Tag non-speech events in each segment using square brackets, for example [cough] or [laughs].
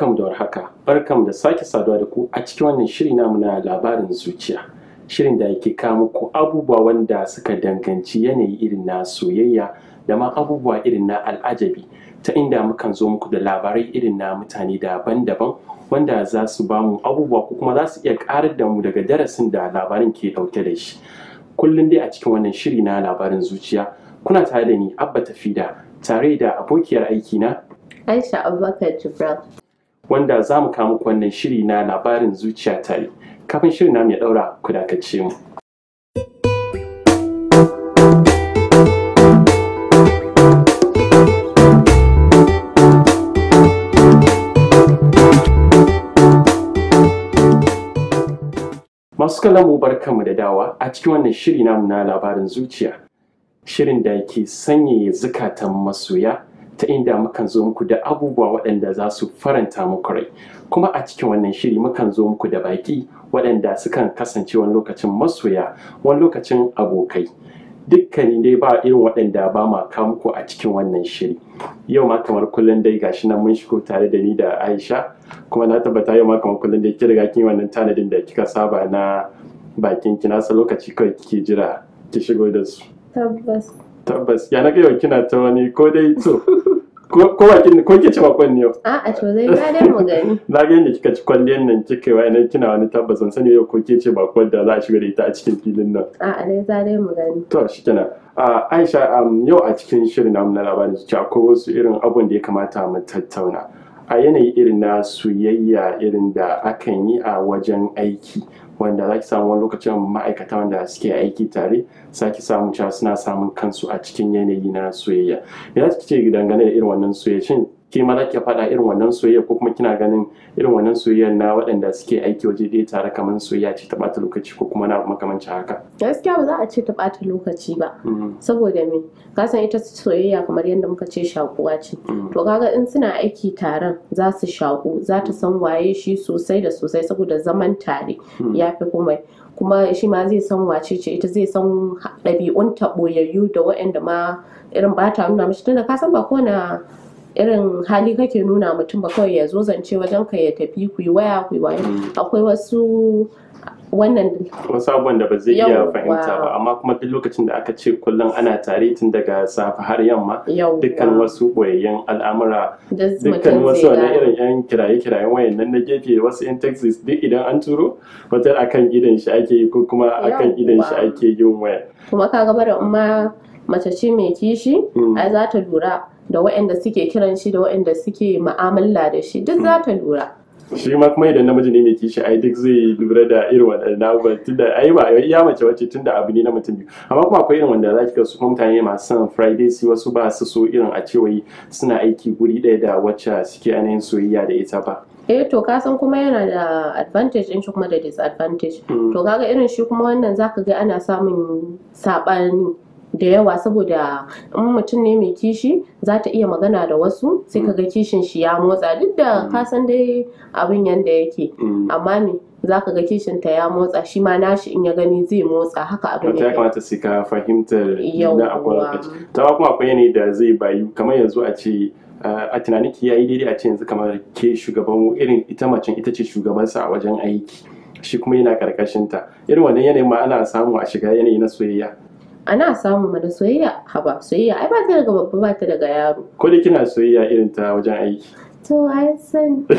barkamu da warhaka, barkamu da sake saduwa da ku a cikin wannan shiri namu na labarin zuciya. Shirin da yake kawo muku abubuwa wanda suka danganci yanayi irin na soyayya da ma abubuwa irin na al'ajabi ta inda mukan zo muku da labarai irin na mutane daban-daban wanda za su ba mu abubuwa ko kuma za su iya ƙarar da mu daga darasin da labarin ke ɗauke da shi. Kullum dai a cikin wannan shiri na labarin zuciya kuna tare da ni Abba Tafida tare da abokiyar aiki na Aisha Abubakar Jibril. Wanda za mu kawo wannan shiri na labarin zuciya tare. Kafin shirin namu ya daura ku dakace mu. Masu kallon mu barkanmu da dawa a cikin wannan shiri namu na labarin zuciya. Shirin da ke sanyaya zukatan masoya ta inda mukan zo muku da abubuwa waɗanda za su faranta muku rai. Kuma a cikin wannan shiri mukan zo muku da baƙi waɗanda sukan kasance wani lokacin masoya wani lokacin abokai. Dukkanin dai ba irin waɗanda ba ma muku a cikin wannan shiri. Yau ma kamar kullum dai gashi nan mun shigo tare da ni da Aisha. Kuma na tabbata yau ma kamar kullum dai ki riga kin wannan tanadin da kika saba na bakin ki. Nasa lokaci kawai kike jira ki shigo da su. Tabbas. Tabbas. Ya na yau kina ta wani ko dai to ko bakin ko ke ci bakon ne yau? A'a to zai ga dai mu gani. [laughs] na ga yadda kika ci kwalliyan nan kika wa nan kina wani tabbas ban sani yau ko ke ce bakon da za a shiga da ita a cikin filin nan. A'a dai za dai mu gani. to shikenan a Aisha um, yau a cikin shirin namu na labarin zuciya akwai wasu irin abun da ya kamata mu tattauna. A yanayi irin na soyayya irin da akan yi a wajen aiki wanda za ki samu wani lokacin ma'aikata wanda suke aiki tare za ki samu cewa suna samun kansu a cikin yanayi na soyayya. Ya ce dangane da irin wannan soyayya? Ke ma za ki faɗa irin wannan soyayya ko kuma kina ganin irin wannan soyayya na waɗanda suke aiki waje ɗaya tare kamar soyayya ce ta ɓata lokaci ko kuma na makamancin haka Gaskiya ba za a ce ta ɓata lokaci ba. Mm, Saboda me? Ka san ita soyayya kamar yadda muka ce shakuwa ce. mm, To kaga in suna aiki taron za su shaku za ta san waye shi sosai da sosai saboda zaman tare mm. ya fi komai. Kuma shi ma zai san wace ce ita zai san ɗabi'un taɓoyayyu da waɗanda ma irin ba ta nuna mashi tunda ka san ba kowane irin hali kake nuna mutum ba kawai ya zo zance wajen ka ya tafi ku yi waya ku yi waye Mm. akwai wasu wannan wasu abubuwan da ba zai iya fahimta ba amma kuma duk lokacin da aka ce kullum ana tare tun daga safe har yamma dukkan wasu boyayyen al'amura dukkan wasu wani irin yan kiraye-kirayen wayan nan na gefe wasu yan taxis duk idan an turo wata akan idan shi ake yi ko kuma akan idan shi ake yin waya. Kuma ka ga bari in ma mace ce mai kishi Mm. ai za ta lura da waɗanda suke kiran shi da waɗanda suke mu'amala da shi duk za ta lura. Shi ma kuma idan namiji ne mai kishi ai duk zai lura da irin waɗannan abubuwan tunda ai ba iya mace wacce tunda abu ne na mutum biyu. Amma kuma akwai irin wanda za ki ga su kuma mutane masu son friday su wasu ba su so irin a ce wai suna aiki guri ɗaya da wacce suke ainihin soyayya da ita ba. Eh to ka san kuma yana da advantage din shi kuma da disadvantage. Mm. to kaga irin shi kuma wannan zaka ga ana samun saɓani. Da yawa saboda in mutum ne mai kishi za ta iya magana da wasu sai kaga kishin shi ya motsa. Duk da Mm. ka san dai abin yanda yake Mm. amma me za ka ga kishin ta ya motsa shi ma nashi in ya gani zai motsa haka abin ya kamata sai ka fahimtar na akwai lokaci. Ta ma kuma akwai yanayi da zai bayu kamar yanzu a ce uh, a tunanin ki yayi daidai a ce yanzu kamar ke shugaban irin ita macen ita ce shugabansa a wajen aiki shi kuma yana ƙarƙashin ta. Irin wannan yanayin ma ana samu a shiga yanayi na soyayya. Ana samu mana soyayya. Haba soyayya ai ba ta daga babba ba ta daga yaro. Ko dai kina soyayya irin ta wajen aiki? To ai san. [laughs]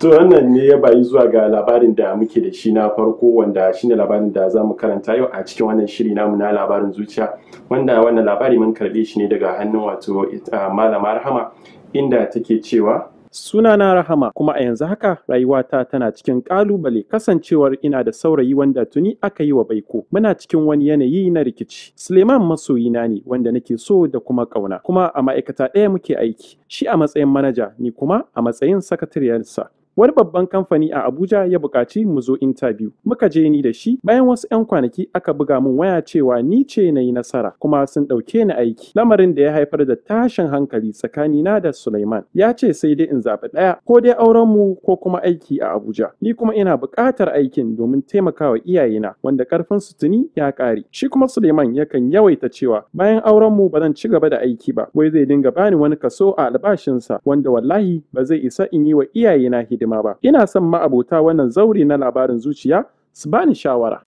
To wannan ne ya bayi zuwa ga labarin da muke da shi na farko wanda shine labarin da za mu karanta yau a cikin wannan shiri namu na labarin zuciya wanda wannan labari mun karɓe shi ne daga hannun wato uh, malama rahama inda take cewa Sunana Rahama kuma a yanzu haka rayuwata tana cikin ƙalubale kasancewar ina da saurayi wanda tuni aka yi wa baiko. Muna cikin wani yanayi na rikici. Suleiman masoyina ne wanda nake so da kuma ƙauna. Kuma a ma'aikata ɗaya muke aiki. Shi a matsayin manaja ni kuma a matsayin sakatariyarsa. Wani babban kamfani a Abuja ya buƙaci mu zo interview. Muka je ni da shi bayan wasu 'yan kwanaki aka buga min waya cewa ni ce na yi nasara kuma sun ɗauke ni aiki. Lamarin da ya haifar da tashin hankali tsakanina da Sulaiman. Ya ce sai dai in zaɓi ɗaya ko dai auren mu ko kuma aiki a Abuja. Ni kuma ina buƙatar aikin domin taimakawa iyayena wanda ƙarfin su tuni ya ƙare. Shi kuma Suleiman yakan yawaita cewa bayan auren mu ba zan ci gaba da aiki ba, wai zai dinga bani wani kaso a albashinsa wanda wallahi ba zai isa in yi wa iyayena hidima ba. Ina son ma'abota wannan zauri na labarin zuciya su bani shawara.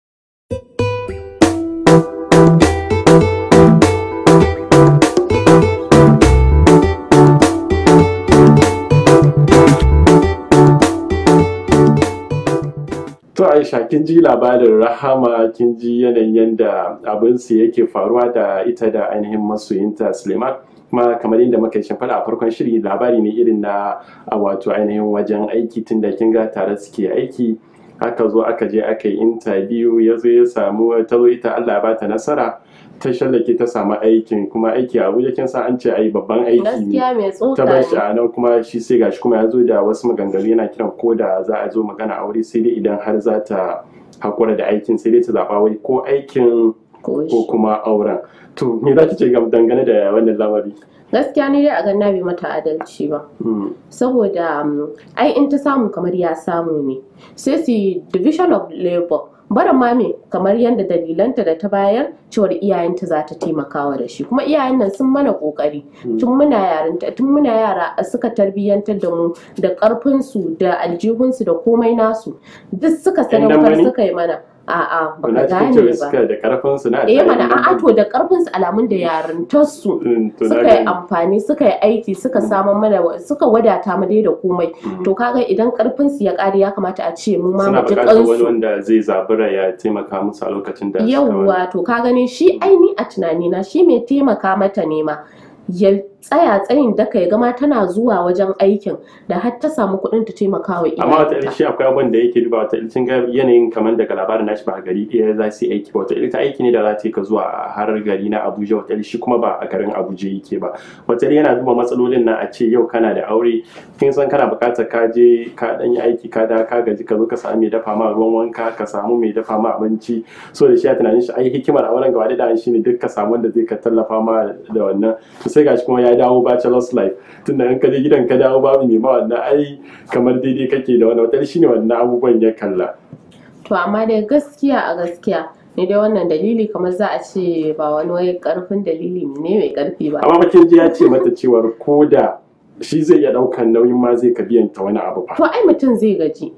To Aisha kin ji labarin Rahama kin ji yanayin yadda abin su yake faruwa da ita da ainihin masoyinta Suleiman kuma kamar yadda muka shimfiɗa a farkon shiri labari ne irin na a wato ainihin wajen aiki tun da kin ga tare suke aiki. Aka zo aka je aka yi interview ya zo ya samu ta zo ita Allah ya bata nasara ta shallake ta samu aikin kuma aiki a Abuja kin san an ce ai babban aiki ne. Ta bar shi a nan kuma shi sai gashi kuma ya zo da wasu maganganu yana kiran ko da za a zo magana aure sai dai idan har za ta hakura da aikin sai dai ta zaɓa wai ko aikin ko kuma auren. To me za ki ce gam- dangane da wannan lamari? Gaskiya ni dai a ganna bai mata adalci ba. Hmm. saboda um, ai in ta samu kamar ya samu ne sai su division of labor. Barin ma me kamar yadda dalilanta da ta bayar cewar iyayenta za ta taimakawa da shi. Kuma iyayen nan sun mana ƙoƙari Hmm. tun muna yarinta tun muna yara suka tarbiyyantar da mu da karfinsu da aljihunsu da komai nasu. Duk suka sadaukar suka yi mana. A'a na baka cikin gane ba. da ƙarfin su na eh mana a'a to da karfinsu alamun da yarintarsu Hmm, to na suka yi amfani suka yi aiki suka samu mana suka wadata mu dai da komai. Hmm. to kaga idan ƙarfin su ya kare ya kamata a ce mu ma mu ji buƙatar wani kansu wanda zai zabura ya taimaka musu a lokacin da yawwa to ka gani shi aini a tunanina shi mai taimaka mata ne ma ya tsaya tsayin daka ya gama tana zuwa wajen aikin da har ta samu kuɗin ta taimaka wa amma wata shi akwai abin da yake duba wata kin ga yanayin kamar daga labarin nashi ba a gari ɗaya za su yi aiki ba wata ita aiki ne da za ta yi ka zuwa har gari na Abuja wata shi kuma ba a garin Abuja yake ba. Wata yana duba matsalolin na a ce yau kana da aure kin san kana buƙatar ka je ka dan yi aiki ka da ka gaji ka zo ka samu mai dafa ma ruwan wanka ka samu mai dafa ma abinci. So da shi a tunanin shi ai hikimar auren gaba da shi ne duk ka samu wanda zai ka tallafa ma da wannan. Sai gashi kuma ya dawo bachelor's life. Tunda in ka je gidan ka dawo babu mai ma wannan ai kamar daidai kake da wannan. Wata shine wannan abubuwan ya kalla. To amma dai gaskiya a gaskiya ni dai wannan dalili kamar za a ce ba wani wai ƙarfin dalili ne mai ƙarfi ba. Amma bakin ji ya ce mata cewar ko da shi zai iya ɗaukan nauyin ma zai ka biyan ta wani abu fa. To ai mutum zai gaji.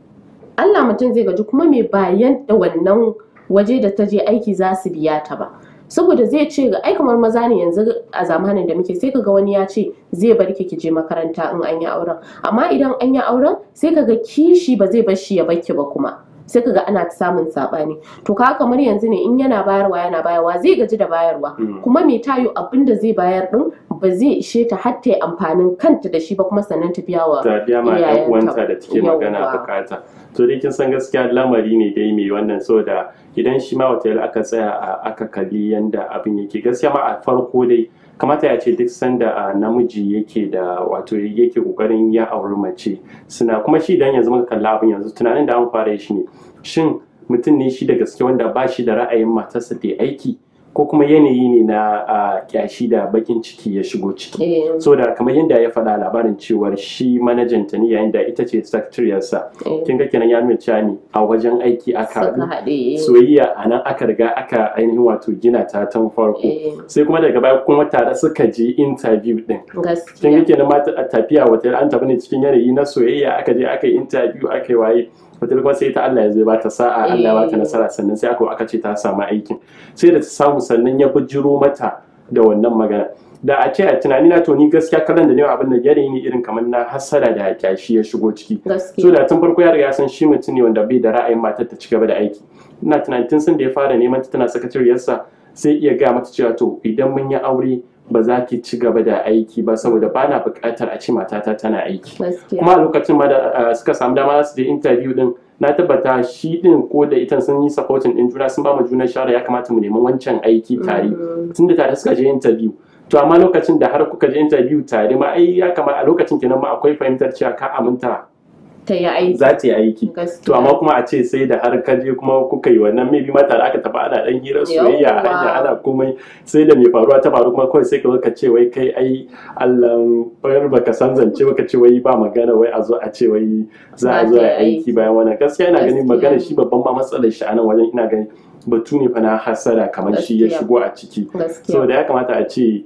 Allah mutum zai gaji kuma mai bayan da wannan waje da ta je aiki za su biya ta ba. Saboda zai ce ga ai kamar maza ne yanzu a zamanin da muke sai kaga wani ya ce zai bar ki je makaranta in an yi auren. Amma idan an yi auren sai kaga kishi ba zai bar shi ya barki ba kuma. Sai kaga ana samun saɓani to kaga kamar yanzu ne in yana bayarwa yana bayarwa zai gaji da bayarwa. Mm. kuma mai tayo abin da zai bayar din ba zai ishe ta har ta yi amfanin kanta da shi ba kuma sannan ta biya wa iyayenta. da take magana buƙata. To dai kin san gaskiya lamari ne dai mai wannan saboda idan shi ma wata aka tsaya aka kalli yanda abin yake. Gaskiya ma a farko dai kamata ya ce duk sanda a namiji yake da wato yake ƙoƙarin ya auri mace suna kuma shi idan yanzu muka kalla abin yanzu tunanin da an fara shi ne shin mutum ne shi da gaske wanda ba shi da ra'ayin matarsa ta aiki? Ko kuma yanayi ne na a, kyashi da bakin ciki ya shigo ciki. Eh, so da kamar yadda ya faɗa labarin cewar shi manajan ta ne yayin da ita ce sakatariyarsa eh, kin ga kenan ya nuna cewa a wajen aiki aka haɗu. haɗe soyayya a nan aka riga aka ainihin wato gina ta tun farko. Eh, sai kuma daga baya kuma tare suka je interview din. Kin ga kenan mata a tafiya wata an tafi ne cikin yanayi na soyayya aka je aka yi interview aka yi waye. Wata kuma sai ta Allah ya zo ba ta sa'a Allah ya ba ta Eh. nasara sannan sai aka aka ce ta samu aikin. Sai da ta samu sannan ya bujiro mata da wannan magana. Da a ce a tunani na to ni gaskiya kallon da ne abin da yanayi ne irin kamar na hasara da kyashi ya shigo ciki. So da tun farko ya riga san shi mutum ne wanda bai da ra'ayin matar ta ci gaba da aiki. Ina tunanin tun sun da ya fara neman ta tana sakatariyarsa sai iya gaya mata cewa to idan mun yi aure ba za ki ci gaba da aiki ba saboda ba na buƙatar a ce matata tana aiki. Kuma a lokacin ma da suka samu dama za su je interview din na tabbata shi din ko da ita sun yi supporting din juna sun ba mu juna shawara ya kamata mu nemi wancan aiki tare. Mhm. tun da tare suka je interview. To amma lokacin da har kuka je interview tare ma ai ya kamata a lokacin kenan ma akwai fahimtar cewa ka aminta. Ta yi aiki. Za ta yi aiki. To amma kuma a ce sai da har ka je kuma kuka yi wannan maybe mata da aka tafi ana dan hirar soyayya a hanya ana komai sai da mai faruwa ta faru kuma kawai sai ka zo ka ce wai kai ai Allah bar baka san zance ba ka ce wai ba magana wai a zo a ce wai za a zo a yi aiki. bayan wannan. Gaskiya ina ganin magana shi babban ma matsalar shi a nan wajen ina ganin batu ne fa na hasara kamar shi ya shigo a ciki. Saboda ya kamata a ce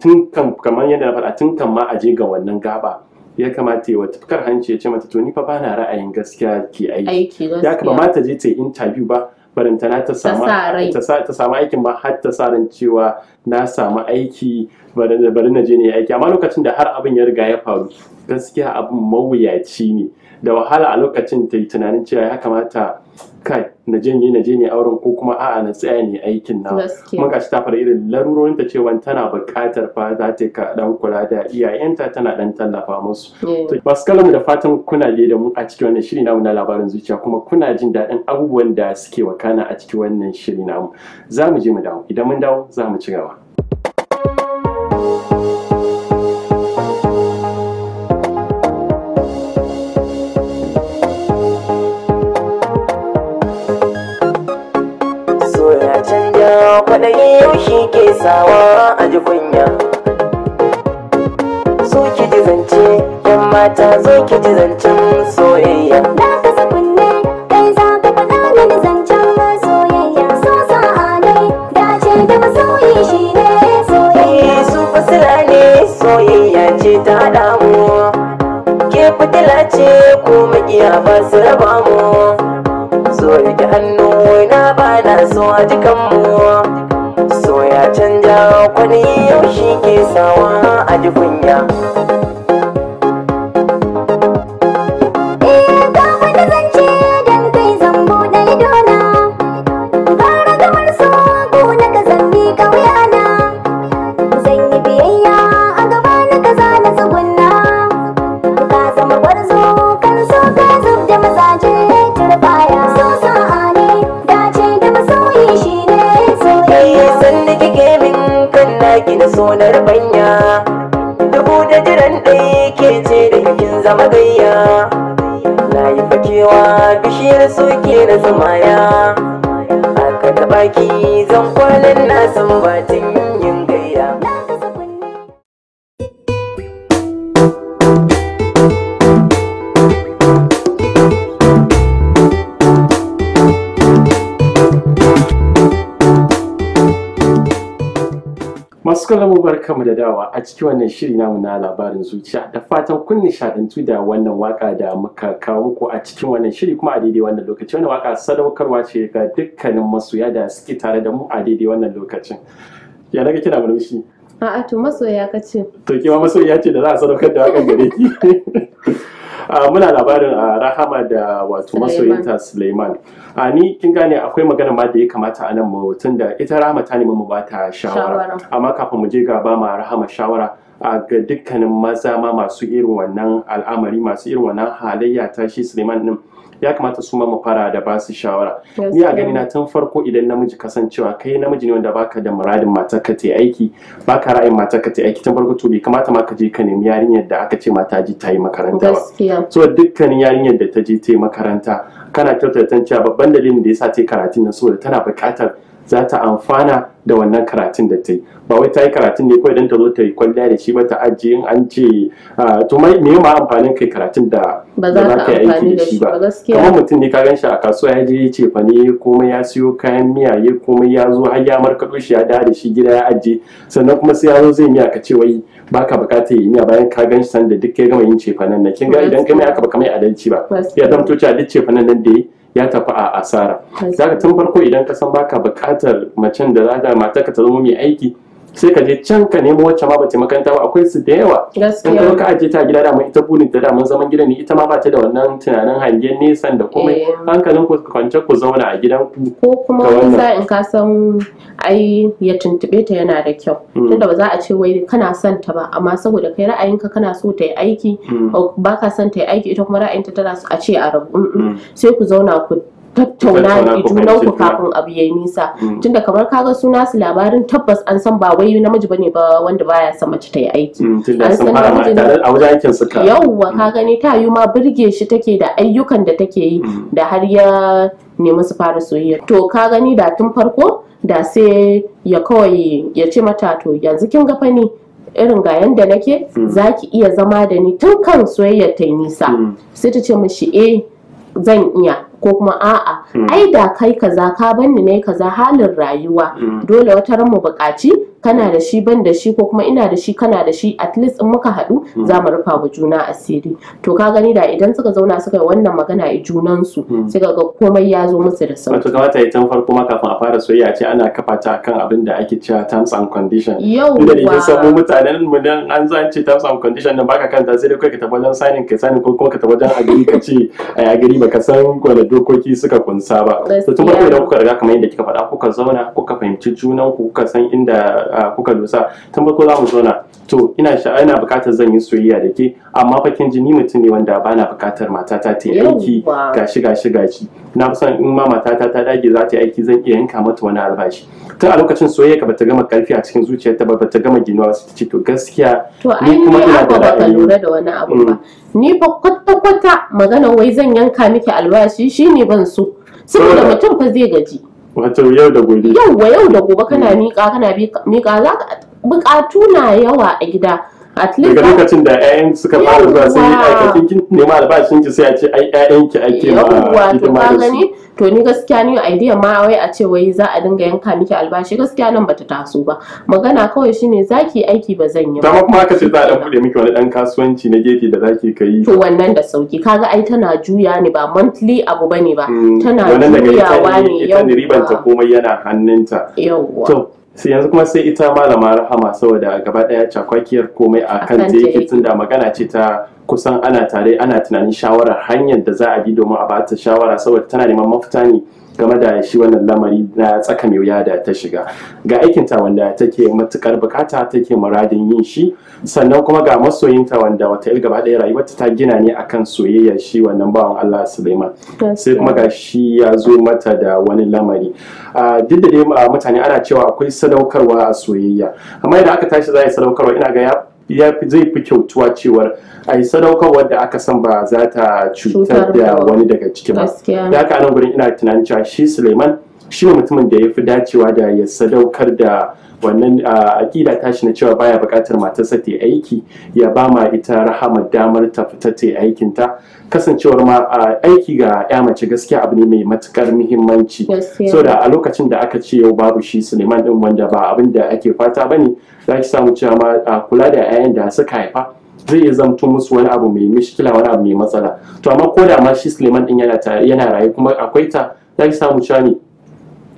tun kan kamar yadda na faɗa tun kan ma a je ga wannan gaba ya kamata ya wata fikar hanci ya ce mata to ni fa bana ra'ayin gaskiya ke aiki. Ya kaba gaskiya ma ta je ta yi interview ba barantana ta samu aikin ba har ta sa ran cewa na samu aiki bari bari na je ne aiki. Amma lokacin da har abin ya riga ya faru gaskiya abin mawuyaci ne. Da wahala a lokacin ta yi tunanin cewa ya kamata kai na janye na je ne auren ko kuma a'a na tsaya ne aikin na kuma gashi ta fara irin larurorin ta cewa tana buƙatar fa za ta ka dan kula da iyayenta tana dan tallafa musu. To, masu kallon da fatan kuna je da mu a cikin wannan shiri namu na labarin zuciya kuma kuna jin daɗin abubuwan da suke wakana a cikin wannan shiri namu. Za mu je mu dawo. Idan mun dawo za mu ci gaba. Sawa a ji kunya. So ki ji zance yan mata zo ki ji zancen masu kallon mu barkamu da dawa a cikin wannan shiri namu na labarin zuciya. Da fatan kun nishadantu da wannan waƙa da muka kawo muku a cikin wannan shiri kuma a daidai wannan lokaci. Wannan waƙa sadaukarwa ce ga dukkanin masoya da suke tare da mu a daidai wannan lokacin. Ya daga kina murmushi? A'a to masoya ka ce. To kewa masoyiya ce da za a sadaukar da wakan gare ki. [laughs] muna labarin a rahama da wato masoyinta suleiman. A ni kin gane akwai magana ma da ya kamata a nan mu tun da ita rahama ta nemi mu ba ta shawara. Amma kafin mu je ga ba ma rahama shawara a ga dukkanin maza ma masu irin wannan al'amari masu irin wannan halayya ta shi suleiman din ya kamata su ma mu fara da ba su shawara. Ni a gani na tun farko idan namiji kasancewa kai namiji ne wanda baka da muradin matar ka ta aiki baka ra'ayin matar ka ta aiki tun farko to bai kamata ma ka je ka nemi yarinyar da aka ce mata ji ta yi makaranta ba. So dukkanin yarinyar da ta je ta yi makaranta kana kyautata cewa babban dalilin da yasa ta yi karatun na saboda tana buƙatar za ta amfana da wannan karatun da ta yi. Ba wai ta yi karatun ne kawai don ta zo ta yi kwalliya da shi ba ta ajiye in an ce ah, to mai me ma amfanin kai karatun da ba za ka yi amfani da shi ba? kamar gaskiya. Mutum ne ka gan shi a kasuwa ya je ya ce fa ne komai ya siyo kayan miya ya komai ya zo har ya markaɗo shi ya dawo da shi gida ya ajiye. Sannan kuma sai ya zo zai miya ka ce wai baka buƙatar yi miya. Bayan ka gan shi sanda duk ya gama yin cefanen nan. Kin ga idan kai mai aka baka mai adalci ba. Ya zamto cewa duk cefanen nan da ya tafi a asara. Zaka tun farko idan ka san baka buƙatar macen da za ta matarka ta zama mai aiki sai ka je can ka nemo wacce ma bata makaranta ba akwai su da yawa in ka ka ajiye ta gida da ita burin ta da zaman gida ne ita ma ba ta da wannan tunanin hangen nesan da komai Eh. hankalin ku kwance ku zauna a gidan ku ko kuma wani wannan. sa'in ka san ai ya tuntube ta yana da kyau Mm. tunda ba za a ce wai kana son ta ba amma saboda kai ra'ayinka kana so ta yi aiki Mm. ba ka son ta yi aiki ita kuma ra'ayinta tana so a ce a rabu Mm-mm. Mm. sai ku zauna ku tattauna da ku fahimci junanku juna. kafin abu yayi nisa Mm. tunda kamar kaga suna su labarin tabbas an san ba wai namiji ba ne ba wanda baya son mace ta yi aiki Mm, An san namiji ne. a wajen aikin suka yauwa ka gani ta yi ma birge shi take da ayyukan da take yi Mm. da har ya nemi su fara soyayya to ka gani da tun farko da sai ya kawai ya ce mata to yanzu kin ga fani irin ga yanda nake Mm. za ki iya zama da ni tun kan soyayyar ta yi nisa Mm. sai ta ce mishi eh zan iya ko kuma a'a Mm. ai da kai kaza ka banni ne kaza halin rayuwa Mm. dole wata ran mu buƙaci kana da shi ban da shi ko kuma ina da shi kana da shi at least in muka haɗu Mm. za mu rufa wa juna asiri. To ka gani da idan suka zauna suka yi wannan magana a junansu Mm. sai ga komai ya zo musu da sauƙi. Wato kamata ya tun farko ma kafin a fara soyayya ce ana kafa ta kan abin da ake cewa terms and condition. Inda da kin san mu yauwa mutanen mu dan an zo an ce terms and condition nan baka kanta sai dai kai ka tafi wajen signing kai signing ko kuma ka tafi wajen agree ka ce ai agree baka san wani dokoki suka kunsa ba. To tun farko idan kuka riga kamar yadda kika faɗa kuka zauna kuka fahimci junan ku kuka san inda kuka dosa. Tun farko za mu zauna. To ina sha ina buƙatar zan yi soyayya da ke amma fa kin ji ni mutum ne wanda bana buƙatar matata ta yi aiki. Gashi gashi gashi. Na fi son in ma matata ta dage za ta yi aiki zan iya yanka mata wani albashi. Tun a lokacin soyayya ka bata gama ƙarfi a cikin zuciyarta ba bata gama ginuwa sai ta ce to gaskiya Ni kuma ina da ra'ayi. lura da wani abu ba. Ni fa kwata-kwata magana wai zan yanka miki albashi shine ban so. Saboda- mutum fa zai gaji. Wato yau da gobe. Yauwa yau da gobe kana miƙa kana miƙa za ka buƙatu na yawa a gida. Daga lokacin da 'ya'yan suka fara zuwa sai aikakin kin nema albashin ki sai a ce ai 'ya'yanki ake ma hidima da su. gani? To ni gaskiya ni idea ma wai a ce wai za a dinga yanka miki albashi gaskiya nan bata taso ba. Magana kawai shine zaki aiki ba zan yi ba. Kuma aka ce za a dan buɗe miki wani dan kasuwanci na gefe da zaki kai. To wannan da sauƙi kaga ai tana juya ne ba monthly abu ba ne ba. Mm, tana wannan juyawa ne ne ita ne ribanta komai yana hannunta. Yauwa sai yanzu kuma sai ita malama rahama saboda gaba ɗaya cakwakiyar komai a kan ta yake. tunda magana ce ta kusan ana tare ana tunanin shawarar hanyar da za a bi domin a bata shawara saboda tana neman mafita ne game da shi wannan lamari na tsaka mai wuya da ta shiga. Ga aikinta wanda take matuƙar buƙata take muradin yin shi. Sannan kuma ga masoyinta wanda wata gaba ɗaya rayuwarta ta gina ne akan soyayyar shi wannan bawan Allah Suleiman. Sai kuma ga shi ya zo mata da wani lamari. Duk da dai mutane ana cewa akwai sadaukarwa a soyayya. Amma idan aka tashi za a yi sadaukarwa ina ga ya ya fi zai fi kyautuwa cewar a yi sadaukarwar da aka san ba za ta cutar da wani daga ciki ba. da haka nan gurin ina tunanin cewa shi suleiman shi ne mutumin da ya fi dacewa da ya sadaukar da wannan aƙida tashi na cewa baya buƙatar matarsa ta aiki ya ba ma ita rahama damar ta fita ta aikinta. Kasancewar ma aiki ga ya mace gaskiya abu ne mai matuƙar muhimmanci. So da a lokacin da aka ce yau babu shi suleiman din wanda ba abin da ake fata ba ne za ki samu cewa ma a kula da 'ya'yan da suka haifa zai iya zamto musu wani abu mai mishkila wani abu mai matsala. To amma ko da ma shi suleiman din yana yana raye kuma akwai ta za ki samu cewa ne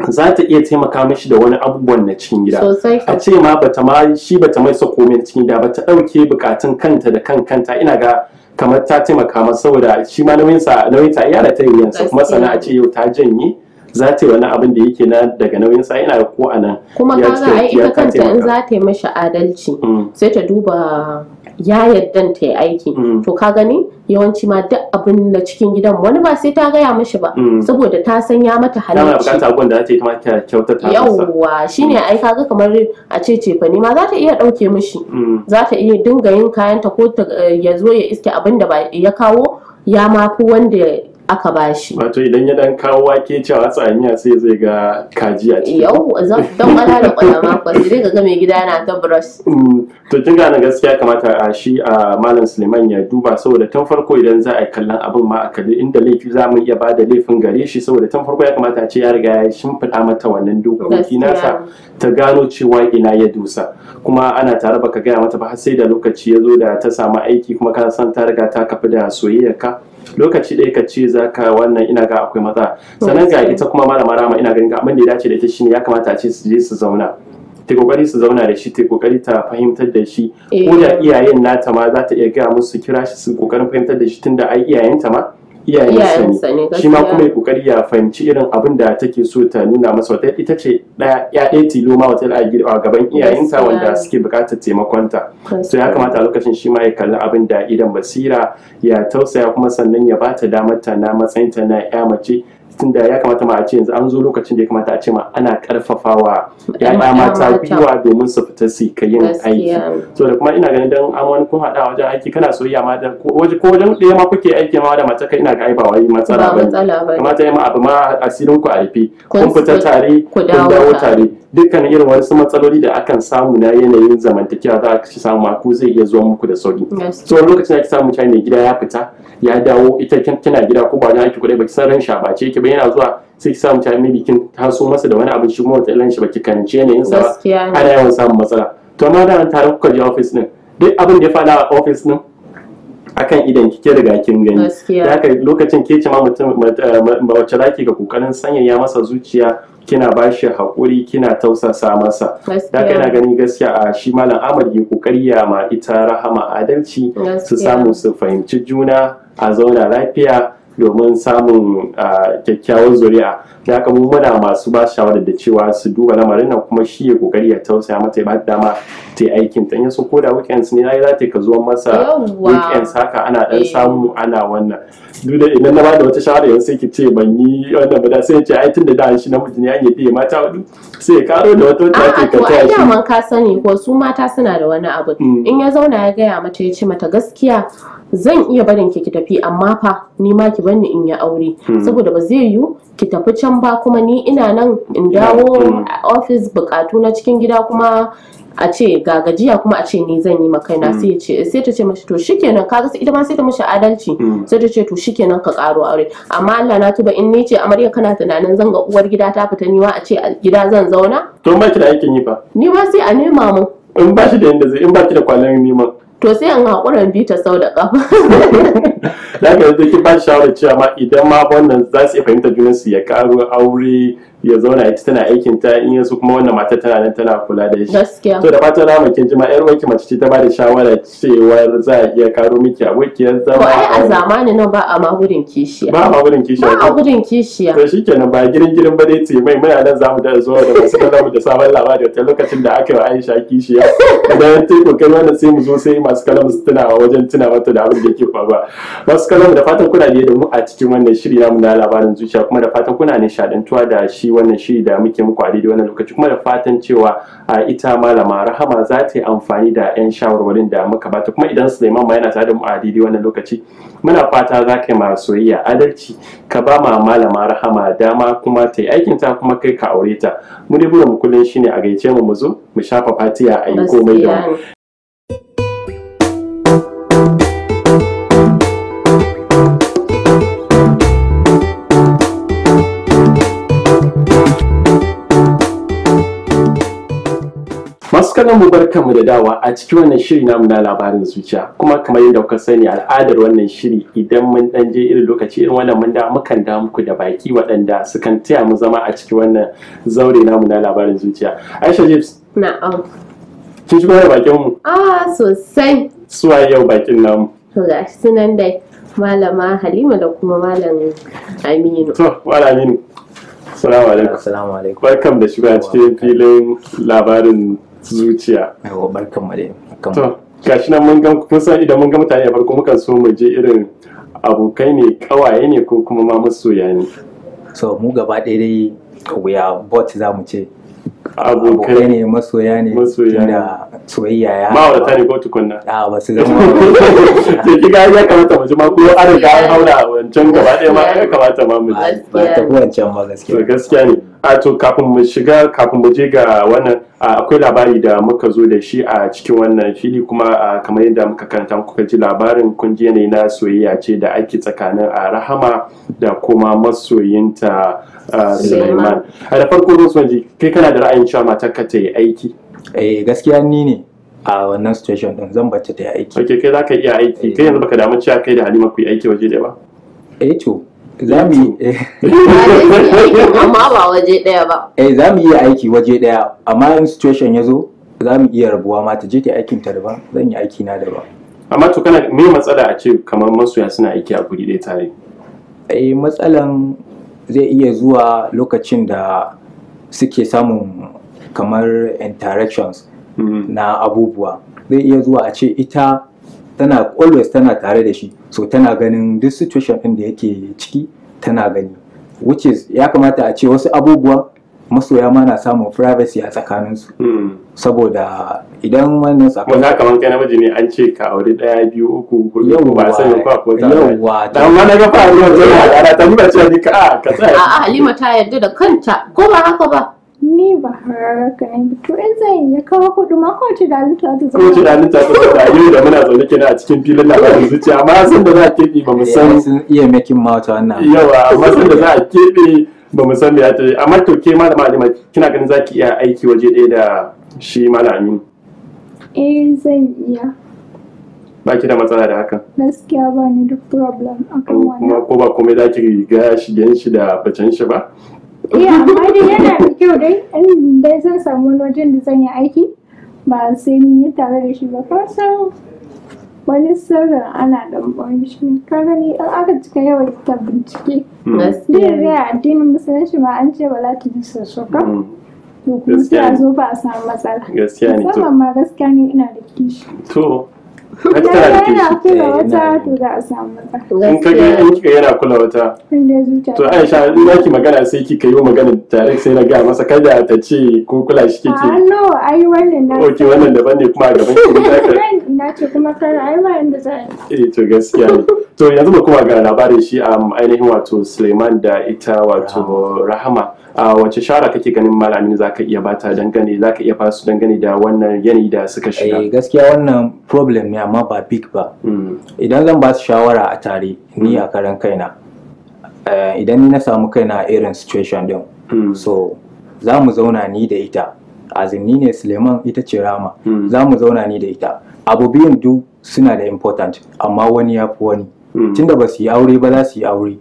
za ta iya taimaka mishi da wani abubuwan na cikin gida. A ce ma bata ma shi bata mai sa komai na cikin gida ba ta ɗauke bukatun kanta da kan kanta. Ina ga kamar ta taimaka masa saboda shi ma nauyinsa nauyinsa ya da ta yi yansa kuma Gaskiya. sana a ce yau ta janye. Za ta yi wani abin da yake na daga nauyinsa ina ga ko a nan kuma ai ce- ya ita ta kanta in za ta yi mashi adalci Mm, sai ta duba ya yaddan ta yi aiki. Mm, to ka gani yawanci ma duk abin na cikin gidan wani ba sai ta gaya mashi ba mm. saboda ta san ya mata halarci buƙata abubuwan da za ta yi ma ta kyautata yawwa shine ai kaga kamar a ce cefane ma za ta iya ɗauke mishi za ta iya dinga yin kayanta ko ta ya zo ya iske abin da ya kawo ya mafi wanda aka bashi. Wato idan ya dan kawo wake cewa tsamiya sai zai ga kaji a ciki. Yau zan don ana da kwalama kwa sai ga mai gida yana ta brush. Mm, to kin gane gaskiya kamata a shi a malam suleiman ya duba saboda tun farko idan za a yi kallon abin ma a kalli inda laifi za mu iya ba da laifin gare shi saboda tun farko ya kamata a ce ya riga ya shimfiɗa mata wannan dokoki nasa ta gano cewa ina ya dusa kuma ana tare baka gaya mata ba har sai da lokaci ya zo da ta samu aiki kuma kana son ta riga ta kafi da soyayyar ka lokaci ɗaya ka ce za ka wannan ina ga akwai matsala. Sannan ga ita kuma malama rama ina ganin ga abin da ya dace da ita shine ya kamata a ce su je su zauna. Ta ƙoƙari su zauna da shi ta ƙoƙari ta fahimtar da shi. Ko da iyayen nata ma za ta iya gaya musu kira shi su ƙoƙarin fahimtar da shi tunda ai iyayenta ma iyayensa ne. Shi ma kuma ya ƙoƙari ya fahimci irin abin da take so ta nuna masa wata ita ce ɗaya ya ɗaya tilo ma wata a gaban iyayenta wanda suke buƙatar taimakonta. So ya kamata a lokacin shi ma ya kalli abin da idan basira ya tausaya kuma sannan ya bata damar ta na matsayinta na ya mace. Tunda ya kamata ma a ce yanzu an zo lokacin da ya kamata a ce ma ana karfafawa ya'ya mata gwiwa domin su fita su ka yin aiki. So da kuma ina ganin dan an wani kun haɗa wajen aiki kana soyayya ma da ko waje ko wajen ɗaya ma kuke aiki ma da mace kai ina ga ai ba wai matsala ba ba kamata ya ma abu ma asirin ku a rufe. Kun fita tare ku kun dawo tare. Dukkan irin wasu matsaloli da akan samu na yanayin zamantakewa za a samu ku zai iya zuwa muku da sauƙi so lokacin da ki samu mai gida ya fita ya dawo ita kin- kina gida ko ba wajen aiki kuɗai baki san ran shi a bace yake ba yana zuwa sai ki samu mutane maybe kin taso masa da wani abin shi kuma wata shi baki kanci yanayin sa ba. Ana yawan samun matsala. To amma da an tare kuka je office din duk abin da ya faɗa a office din akan idan kike riga kin gani. Haka lokacin ke ce ma mutum wacce zaki ga ƙoƙarin sanyaya masa zuciya kina ba shi haƙuri kina tausasa masa. Da gaskiya gani gaskiya a shi malam Ahmad ya ƙoƙari ya ma ita rahama adalci su samu su fahimci juna a zauna lafiya domin samun kyakkyawar zuri'a. Da haka mu muna masu ba shawarar da cewa su duba lamarin nan kuma shi ya ƙoƙari ya tausaya mata ya ba ta dama ta aikin ta. In ya so ko da weekends ne ai za ta ka zuwa masa weekends haka ana dan Eh. samu ana wannan. Duk da idan na ba da wata shawara yanzu sai ki ce ban yi wannan ba da sai ya ce ai tun da da shi namiji ne an yi mata huɗu. Sai ya karo da wata wata ake ka taya shi. daman ka sani ko su mata suna da wani abu. Mm. in ya zauna ya gaya mata ya ce mata gaskiya zan iya barin ki ki tafi amma fa ni ma ki banni in yi aure. Saboda ba zai yiwu ki tafi can ba kuma ni ina nan in dawo Mm. a office bukatu na cikin gida kuma a ce ga gajiya kuma a ce ni zan yi makaina sai ya ce sai ta ce mashi to shikenan kaga sai ita ma sai ta mishi adalci. Sai ta ce to shikenan ka karo aure. Amma Allah na tuba in ni ce amarya kana tunanin zan ga uwar gida ta fita ni ma a ce gida zan zauna? To ba ki da aikin yi fa. Ni ma sai a nema mu in ba shi da yanda zai in ba ki da ƙwallon neman. To sai an haƙuran bi ta sau da ƙafa. Da haka yanzu ki ba shi shawarar cewa ma idan ma wannan za su iya fahimtar junansu ya karo aure ya zauna ita tana aikin ta in yasu kuma wannan matar tana nan tana kula da shi. Gaskiya. To da fatan rama kin ji ma yar wanki mace ce ta ba da shawara cewa za a iya karo miki abokiyar zama ai a zamanin nan ba a ma gudun kishiya. Ba ma gudun kishi ba a gudun kishiya. To shikenan ba girin girin ba dai ce mai muna nan za mu da zuwa da wasu kallon da sabon labari wata lokacin da aka yi Aisha kishiya. Idan ta yi ƙoƙari wannan sai mu zo sai masu kallon su tuna wajen tuna mata da abin da yake faruwa. Masu kallon da fatan kuna biye da mu a cikin wannan shiri namu na labarin zuciya kuma da fatan kuna nishadantuwa da shi wannan shiri da muke muku a daidai wannan lokaci kuma da fatan cewa a ita malama rahama za ta yi amfani da 'yan shawarwarin da muka bata kuma idan Suleiman ma yana tare da mu a daidai wannan lokaci muna fata za ka yi ma soyayya adalci ka ba ma malama rahama dama kuma ta yi aikin ta kuma kai ka aure ta. Mu dai burin mu kullum shine a gaice mu mu zo mu shafa fatiya a yi komai da Masu kallon mu barkanmu da dawa a cikin wannan shiri namu na labarin zuciya kuma kamar yadda kuka sani al'adar wannan shiri idan mun dan je irin lokaci irin wannan mun da mukan da muku da baki waɗanda sukan taya mu zama a cikin wannan zaure namu na labarin zuciya. Aisha James na'am kin shigo da bakin mu ah sosai suwaye yau bakin namu. to ga shi sunan dai malama halima da kuma malam aminu To wala mini. Assalamu alaikum. Assalamu alaikum. Barkam da shiga cikin filin labarin zuciya. Yawa barkan mu dai. To, gashi nan mun ga kun san idan mun ga mutane a farko mukan so mu je irin abokai ne kawaye ne ko kuma ma masoya ne. So mu gaba ɗaya dai wuya bot za mu ce. Abokai ne masoya ne. Tunda soyayya ya. ma'aurata ne ko tukunna. A ba su [laughs] zama. Ke kiga ya kamata mu ji ma ko an riga an haura a wancan gaba ɗaya ma ya kamata ma mu ji. Ba ta fi wancan ba To gaskiya. gaskiya ne. A to kafin mu shiga kafin mu je ga wannan akwai labari da muka zo da shi a cikin wannan fili kuma kamar yadda muka kanta kuka ji labarin kun ji yanayi na soyayya ce da ake tsakanin a rahama da kuma masoyinta Suleiman. A da farko ji kai kana da ra'ayin cewa matarka ta yi aiki. Eh gaskiya ni ne a wannan situation din zan bacce ta yi aiki. Ok kai za ka iya aiki kai yanzu baka damu cewa kai da Halima ku yi aiki waje da ba. Eh to za mu yi eh, Ba [laughs] yi amma waje eh za mu iya aiki waje ɗaya amma in situation ya zo za mu iya rabuwa ma ta je ta yi aikin ta daban zan yi aiki na daban. Amma to kana me matsala a ce kamar masoya suna aiki a guri ɗaya tare. eh matsalan zai iya zuwa lokacin da suke samun kamar interactions Mm. na abubuwa zai iya zuwa a ce ita tana always tana tare da shi. So tana ganin duk situation din da yake ciki tana gani. Which is ya kamata a ce wasu abubuwa masoya ma na samun privacy a tsakaninsu. Mm. saboda idan wannan tsakanin wanda kamar kai namiji ne an ce ka aure ɗaya biyu uku huɗu ko ba sai ba ko ta yawwa dan ma na ga fa yau zai ana ta nuna cewa ni ka a ka tsaya. A'a Halima ta yarda da kanta ko ba haka ba? Ni ba hararraka ne ba. To in zan iya kawo kuɗi ma ko ci da ta ta ko ci zama. da ta ta da yau da muna zaune kenan a cikin filin labarin zuciya amma san da za a keɓe ba mu san sun iya making mouth wannan yawa amma san da za a keɓe ba mu san me ya ta yi amma to ke malama Halima kina ganin za ki iya aiki waje ɗaya da shi malamin Eh zan iya. ba ki da matsala da hakan Gaskiya ba ni da problem akan kuma wannan. ko ba komai za ki ga shigen shi da bacen shi ba Eh [laughs] amma dai yana da kyau dai in dai zan samu wani wajen da zan yi aiki ba sai mun yi tare da shi ba. Ka san wani sirrin ana ɗan ɓoye shi. Ka gani in aka cika yawan ta bincike. Mm. Da dai a addinin musulunci ma an ce ba za ta ji sassoka. Mm. To kuma sai Gaskiya a ne. zo ba a samu matsala. gaskiya ne to ma gaskiya ne ina da kishi. to yana kishi kula wata to za a samu matsala. in ka ga in kika yana kula wata. To Aisha in zaki magana sai kika yi magana tare sai na ga masa kada ta ce ko kula shi A kike no, ai wannan na. oke wannan daban ne kuma a gaban ki [laughs] na ce kuma kar ai ba inda za a eh to gaskiya ne. To yanzu mu kuma ga labarin shi a ainihin wato Suleiman da ita wato Rahama. A wace shawara kake ganin malamin zaka iya bata dangane zaka iya ba su dangane da wannan yanayi da suka eh shiga gaskiya wannan problem ne amma ba big ba. Mm, idan zan ba su shawara a tare ni a karan kaina eh, idan ni na samu kaina a irin situation din mm, so za mu zauna ni da ita. Azin ni ne suleiman ita ce rama. Za mu zauna ni da ita. Abu biyun duk suna da important amma wani ya fi wani. Tunda ba su yi aure ba za su yi aure.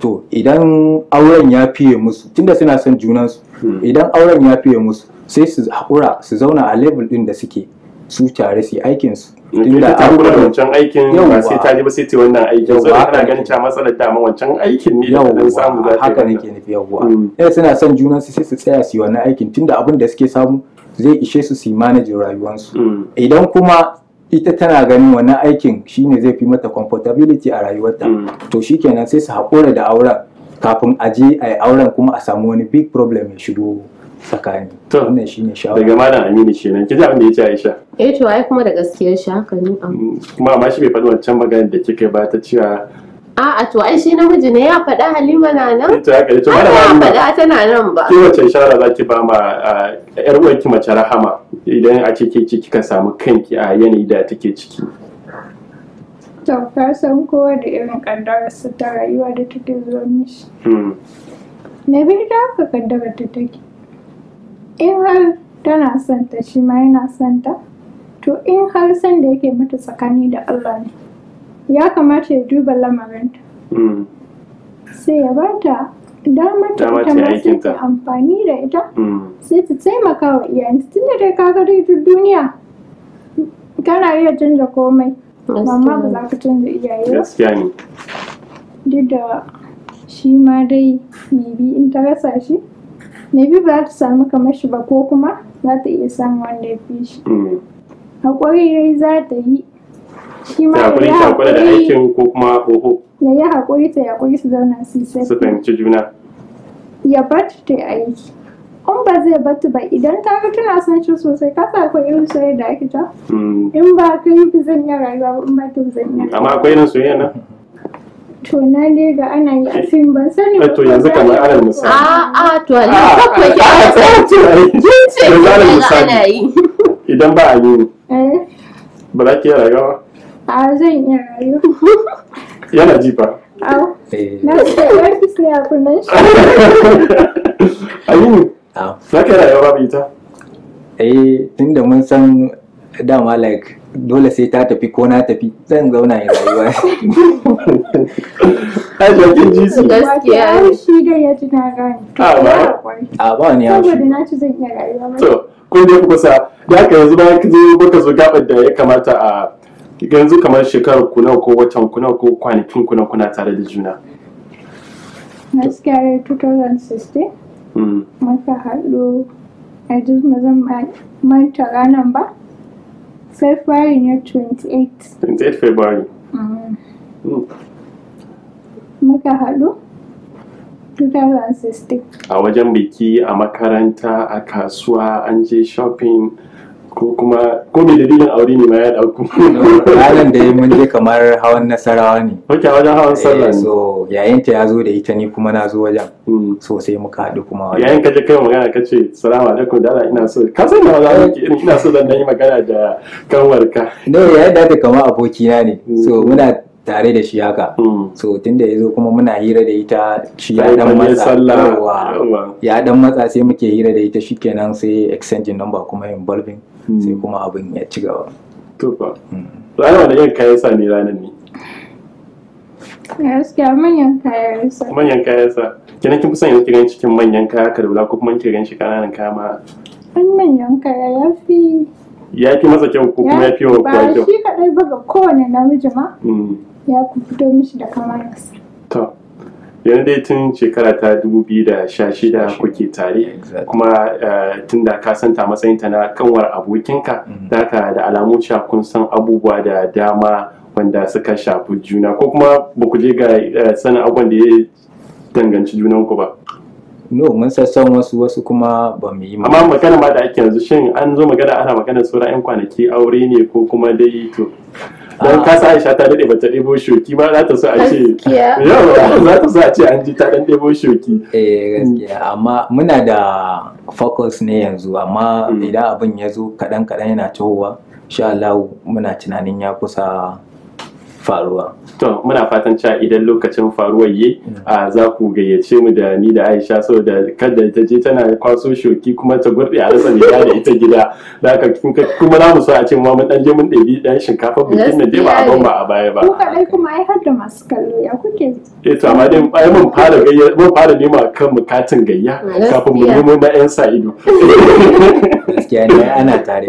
To idan auren ya fiye musu tunda suna son junansu Mm. idan auren ya fiye musu sai su haƙura su zauna a level ɗin da suke su tare su yi aikinsu. Tunda ta kula da wancan aikin ba sai ta ji ba sai ta wannan aikin. Sai kana ganin cewa matsalar dama wancan aikin ne da dan samu za ta haka nake nufi yawwa Mm. eh suna son junan su sai su tsaya su yi wannan aikin tunda abin da suke samu zai ishe su su yi manajin rayuwarsu. Mm, idan kuma ita tana ganin wannan aikin shine zai fi mata comfortability a rayuwarta. Mm. to shikenan sai su haƙura da auren kafin a je a yi auren kuma a samu wani big problem ya shigo tsakani. To, wannan shine shawara. daga malam Aminu kenan. Kiji abin da ya ce Aisha. Eh to ai kuma da gaskiyar shi haka ne. Am. Mm, kuma amma shi bai faɗi wancan maganar da kika ba ta cewa A'a to ai shi namiji ne ya faɗa Halima na nan. ita haka ita ba Aminu faɗa tana nan ba. ke wace shawara za ki ba ma a, yar uwarki mace rahama idan a ce ke ce kika samu kanki a yanayi da take ciki To ka san kowa da irin kaddararsa ta rayuwa da take zuwa mishi. Mm, Me bai da haka kaddara ta take. In har tana son ta shi ma yana son ta. To in har san da yake mata tsakani da Allah ne. Ya kamata ya duba lamarinta. mm, Sai ya bata damar ta ita ma sai ta amfani da ita. mm. sai ta taimaka wa iyayenta tunda dai kaga dai duk duniya kana iya canza komai amma ba za ka canza iyaye ba gaskiya ne duk da shi ma dai maybe in ta rasa shi maybe ba za ta samu kamar shi ba ko kuma za ta iya samun wanda ya fi shi Mm. haƙuri dai za ta yi shi ma ta ya haƙuri yi da aikin ko kuma oho. Ya yi haƙuri ta yi haƙuri su zauna su yi su sai fahimci juna. Ya bar ta yi aiki. In ba zai bar ta ba idan ta ga tana son shi sosai ka sa akwai irin soyayya da ake ta? Mm. in ba ka yi ba zan iya rayuwa ba in ba ta ba zan iya. Amma akwai irin soyayya nan? To na dai ga ana yi a fim ban sani Eh, to yanzu kamar alal misali. A'a to Halima Ah, kakwa ki a ai. Kin ce ana yi. idan ba a yi. Eh. Ba za ki iya rayuwa a zan iya rayuwa. [laughs] Yana ji fa. Au. Eh, na ce yarki ne a kunnen shi. [laughs] Ah, za ka rayuwa babu ita? Eh tunda mun san dama like dole sai ta tafi ko na tafi zan zauna yin rayuwa. [laughs] Aisha kin ji su. Gaskiya shi dai ya ji na gane. Ah, ba? Ya haƙuri. a ba wani saboda na ci zan iya rayuwa. Ba to kun je ku kusa da haka yanzu bayan ka zo baka zo gabar da ya kamata a yanzu kamar shekarar ku nawa ko watan ku nawa ko kwanakin ku nawa kuna tare da juna gaskiya dai 2016 Mm. muka haɗu a duk ba zan ma- manta ranar ba February ne 28 28 February Mm. Mm. muka haɗu 2016 a wajen biki a makaranta a kasuwa an je shopping ko kuma ko me dalilin aure ne ma ya dauku ranar da mun je kamar hawan nasarawa ne. Oke a wajen hawan sallah Eh, ne. so yayinta ya zo da ita ni kuma na zo wajen. Mm. so sai muka haɗu kuma wajen. Yayin ka je kai magana ka ce salamu alaikum da Allah ina so. Ka san da za ki irin ina so zan yi magana da kanwarka. No yayin da aka kama abokina ne. So Mm. muna tare da shi haka. Mm. so tunda ya zo kuma muna hira da ita shi ya dan matsa. sallah. Ya dan matsa sai muke hira da ita shikenan sai exchanging number kuma involving. Sai kuma abin ya ci gaba. To fa. Mm. ranar wanda yin kayan sa ne ranar ne? Gaskiya manyan kaya ya sa. Manyan kayan sa. Kenan kin fi son yanzu ki gani cikin manyan kaya ka da ko kuma ki gani shi ƙananan kaya ma? An manyan kaya ya fi ya fi masa kyau ko kuma ya fi wa ba kowa kyau? shi kaɗai ba ga kowane namiji ma. Mm. ya ku fito mishi da kamararsa To, yanzu dai tun shekara ta 2016 kuke tare kuma eh, tun da ka santa matsayinta na kanwar abokinka Mhm. da haka da alamu cewa kun san abubuwa da dama wanda suka shafi juna. Ko kuma ba ku je ga eh, sanin abubuwan da ya danganci junanku ba? No mun sassan wasu wasu kuma ba mu yi amma magana ma da ake yanzu shin an zo magana ana magana sauran 'yan kwanaki aure ne ko kuma dai to? Don Ah. kasa aisha ta daɗe bata ɗebo shoki ba za ta so a ce yawa za ta so a ce an ji ta ɗan ɗebo shoki eh gaskiya amma muna da focus ne yanzu amma Mm. idan abin ya zo kaɗan kaɗan yana tahowa insha Allah muna tunanin ya kusa faruwa. To muna fatan cewa idan lokacin faruwar yi a za ku gayyace mu da ni da Aisha saboda kada ta je tana kwaso shoki kuma ta gurɗe a rasa mai da ita gida. Da ka- kuma za mu so a ce mu mun dan je mun ɗebi ɗan shinkafa bikin nan dai ba a ban ba a baya ba. ku kaɗai kuma ai har da masu kallo ya kuke Eh to amma dai ai mun fara gayya mun fara nema kan mu katin gayya kafin mu nemo na 'yan sa ido. gaskiya ne ana tare.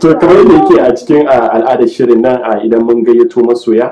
To kamar yadda yake a cikin a, al'adar shirin nan a idan mun gayyato masoya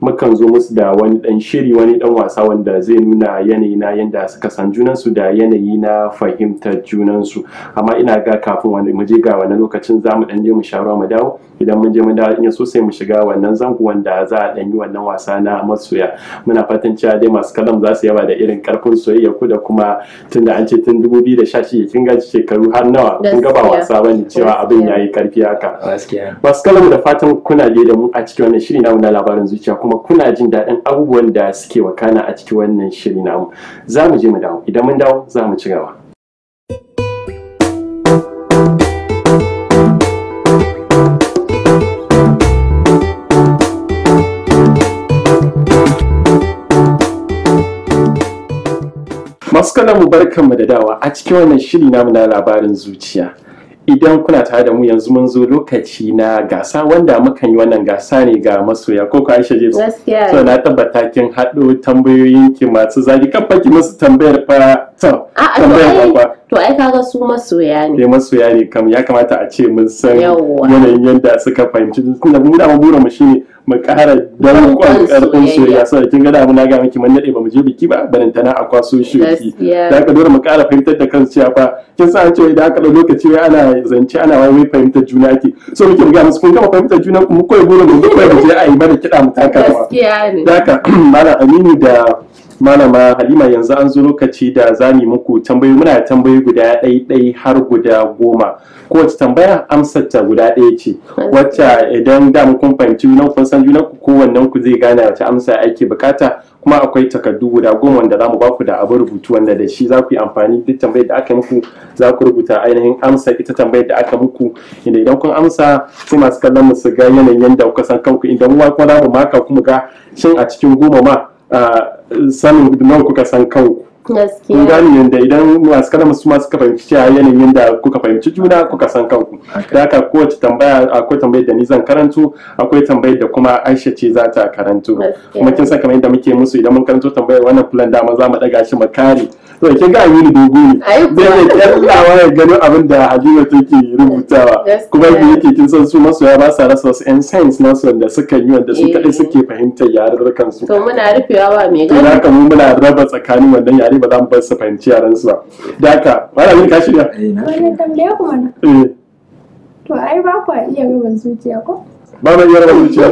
mukan zo musu da wani dan shiri wani dan wasa wanda zai nuna yanayi na yanda suka san junansu da yanayi na fahimtar junansu. Amma ina ga kafin wani mu je ga wannan lokacin za mu dan je mu sha ruwa mu dawo. Idan mun je mun dawo in ya so sai mu shiga wannan zango wanda za a dan yi wannan wasa na masoya. Muna fatan cewa dai masu kallon za su yaba da irin ƙarfin soyayya ku da kuma tunda an ce tun 2016 kin ga shekaru har nawa? Kun ga ba Gaskiya. wasa ba ne cewa abin yayi ƙarfi haka. Gaskiya. Masu kallon da fatan kuna da da mu a cikin wannan shiri namu na labarin zuciya. Kuma kuna jin daɗin abubuwan da suke wakana a cikin wannan shiri namu. Za mu je mu dawo. Idan mun dawo za mu ci gaba. Masu kallon mu barkanmu da dawa a cikin wannan shiri namu na labarin zuciya. Idan kuna tare da mu yanzu mun zo lokaci na gasa wanda mukan yi wannan gasa ne ga masoya. Ko ku Aisha Jesu Gaskiya. so na tabbata kin haɗo tambayoyin ki masu zagi kan ki musu tambayar fa. To tambayar fa to ai kaga su masoya ne. ne masoya ne kam. Ya kamata a ce mun san yanayin yadda suka fahimci. Tunda mu da burin mu shine mu ƙara dankon Dankon ƙarfin soyayya. saboda kin ga da ga miki mun daɗe ba mu je biki ba barantana a kwaso shoki Gaskiya. da aka dole mu ƙara fahimtar da kansu cewa fa kin san an ce idan aka ɗau lokaci wai ana zance ana wai fahimtar juna ke so muke mu ga musu kun gama fahimtar juna ku mu koyi burin mu koyi mu je a yi mana kiɗa mu taka rawa Gaskiya ne. da haka [clears throat] malam Aminu da malama Halima yanzu an zo lokaci da za mu muku tambayoyi. Muna da tambayoyi guda ɗai har guda goma. Kowace tambaya amsar ta guda ɗaya ce. Wacce idan da kun fahimci juna kun san juna ku kowannen ku zai gane wace amsa ake buƙata. Kuma akwai takardu guda goma wanda za mu ba ku da abin rubutu wanda da shi za ku yi amfani. Duk tambayar da aka muku za ku rubuta ainihin amsa. Ita tambayar da aka muku inda idan kun amsa sai masu kallon mu su ga yanayin yadda kuka san kanku. Idan kuma za mu maka kuma ga shin a cikin goma ma sanin nawa kuka san kanku. Kun Gaskiya. gane yadda idan masu kallon su ma suka fahimci cewa yanayin yadda kuka fahimci juna kuka san kanku. Da haka kowace tambaya akwai tambayar da ni zan karanto akwai tambayar da kuma Aisha ce za ta karanto. Kuma kin san kamar yadda muke musu idan mun karanto tambayar wannan fulan dama za mu daga shi mu kare. To kin ga Aminu dogo ne. Ai zai iya kyallawa ya gano abin da Halima take rubutawa. Kuma yadda yake kin san su masoya ba sa rasa wasu yan science nasu wanda suka yi wanda su kadai suke fahimtar yarurrukan su To muna rufewa ba mai to da gani. haka mu muna raba tsakanin wannan yare ba za mu bar su fahimci yaran su ba. Da haka malamin ka shirya? Wani tambaya kuma na eh. To ai ba ku iya raba zuciya ko? Ba mai yarba zuciya.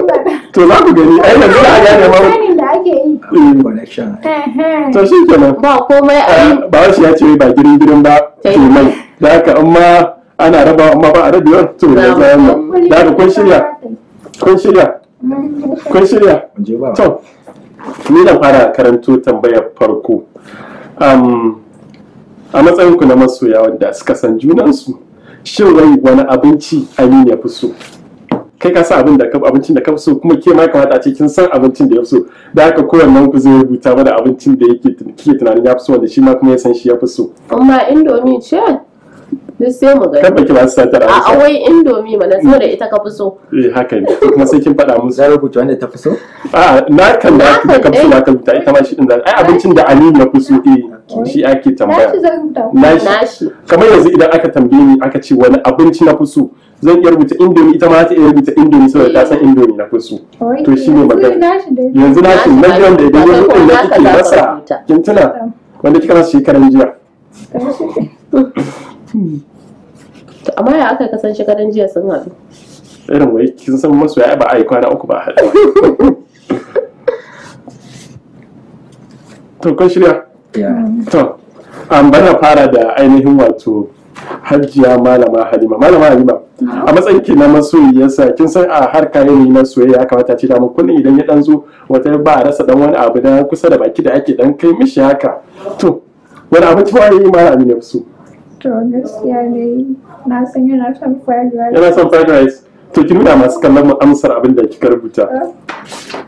To za ku gani. Ai yanzu da gane ma sanin da ake yi. Connection. Ehe. to shi kenan. Ba komai a yi ba wasu ya ce ba girin girin ba yi. mai. Da haka amma ana raba amma ba a rabewar to da Za mu- da haka kun shirya? Kun shirya? Kun shirya? To ni na fara karanto tambayar farko. A matsayinku na masoya wanda suka san junansu shin wai wani abinci Aminu ya fi so? Kai ka san abin da ka abincin da so kuma ke ma kamata a ce kin san abincin da ya so. Da haka kowannen ku zai rubuta mana abincin da yake tunanin ya fi so wanda shi ma kuma ya san shi ya fi so. Amma indomi ce? Duk sai mu kan gani baki ba su satar a awai indomi mana saboda ita ka fi so eh haka ne to kuma sai kin faɗa musu zan rubuta wanda ta fi so a na kan da Na ka fi so na kan rubuta ita ma shi din da ai abincin da Aminu ya fi so eh shi ake tambaya Nashi rubuta. kamar yanzu idan aka tambaye ni aka ce wani abinci na fi so zan iya rubuta indomi ita ma ta iya rubuta indomi saboda ta san indomi na fi so Wai, to shi ne magana. Yanzu na shi Nashi nan wanda idan ya kai da kike masa rubuta. kin tuna wanda kika masa shekaran jiya To, amma ya aka kasance shekaran jiya sun haɗu? Irin wai kin san masoya ba a yi kwana uku ba a haɗu ba. [laughs] to kun shirya? Ya. To an bana fara da ainihin wato hajjiya malama halima. Malama halima a matsayin ki na masoyiyarsa kin san a harka yanayi na soyayya ya kamata ce da mun kullum idan ya dan zo wata ba a rasa dan wani abu da kusa da baki da ake dan kai mishi haka. To wani abinci ba yi malami ne su To gaskiya dai na san yana son fried rice. yana son fried rice to ki nuna masu kallon mu amsar abin da kika rubuta.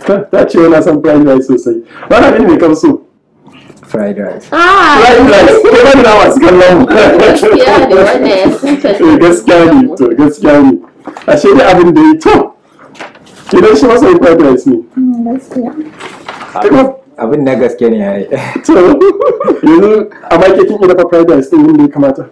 Ta ta ce yana son fried rice sosai. Ba na ne ka fi so. Fried rice ah. Fried rice ko ba nuna masu kallon mu. Gaskiya ne wannan ya sun Eh, gaskiya ne to gaskiya ne. Ashe dai abin da ya to idan shi masa fried rice ne. Mm, Gaskiya. Abin- abin na gaske ne ya yi to yanzu a makekin ina fa fried rice din yadda ya kamata.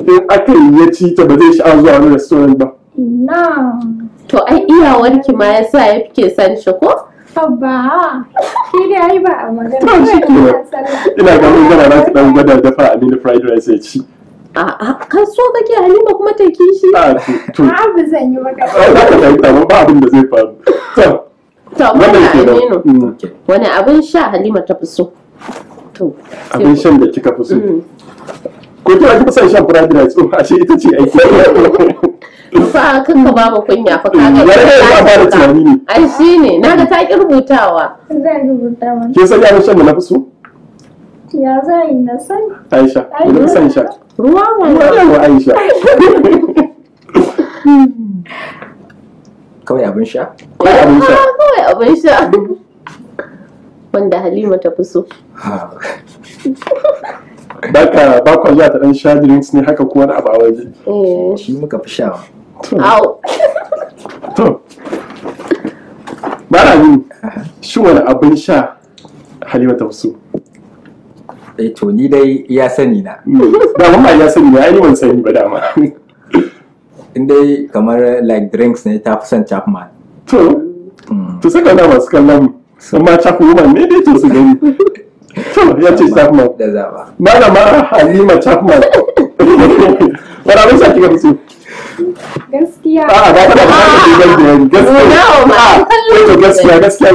In aka yi ya ci ta ba zai sha'awar zuwa wani restaurant ba. Na. to ai iyawarki ma yasa ya fike san shi ko? Abba. Shi dai ai ba a magana. Ina ga mun gana na dan gwada dafa amini fried rice ya ci. A kan so kake halima kuma ta kishi. A to to. A'a ba zan yi ba za ka fahimta ba ba abin da zai faru. To to wannan aminu. Mm. wani abin sha halima ta fi so? Abin shan da kika fi so? Mm. ko kina kika son shan fried rice? Oh ashe ita ce aiki. [laughs] Fa kan ka ba mu kunya fa ya rage ya fara tunani ne. Ai shine na ga ta ki rubutawa. Zan rubuta mana. kin san abin shan da na fi so? Ya zan yi na san. Aisha ina son sha. Ruwa mana. Yawa Aisha. [laughs] [laughs] kawai abin sha? Kawai abin sha. Ah, kawai abin sha. Wanda halima ta fi so. Ha. baka ba kwa zuwa ta dan sha drinks ne haka ko wani abu a waje? Eh. Shi muka fi sha. Au. To. Ba na yin shi wani abin sha Halima ta fi so? Eh to ni dai ya sani na. Da mamma ya sani ne ai ni ban sani ba dama. In dai kamar like drinks ne ta fi son chapman to Mm. to saka na masu kallon mu amma Chap woman ne dai to su gani to ya ce Chapman da zaba malama Halima Chapman wani abin sha kika fi so Gaskiya. a'a ba ka da ba ka da gaskiya gaskiya gaskiya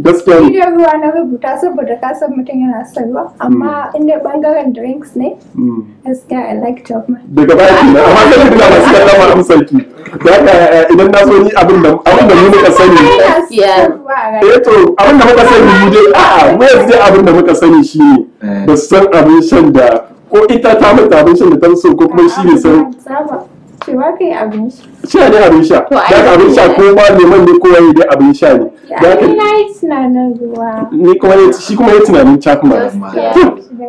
gaskiya ne Idan ruwa na rubuta saboda ka san mutum yana son ruwa. Amma inda ɓangaren drinks ne, Mm. gaskiya I like Chapman. daga baya ke nan amma kada kuna masu kallon ma amsar ki da haka idan na so ni abin da abin da mu muka sani a eh to abin da muka sani mu dai a'a mu yanzu dai abin da muka sani shine Eh. ba su san abin shan da ko ita ta mata abin shan da ta so ko kuma shi ne san. Cewa kai abin shi. sha ne abin sha. Da abin sha ne. ko ma neman ne ko wani dai abin sha ne. Da na yi tunanin ruwa. ni kuma ne shi kuma ya tunanin Chapman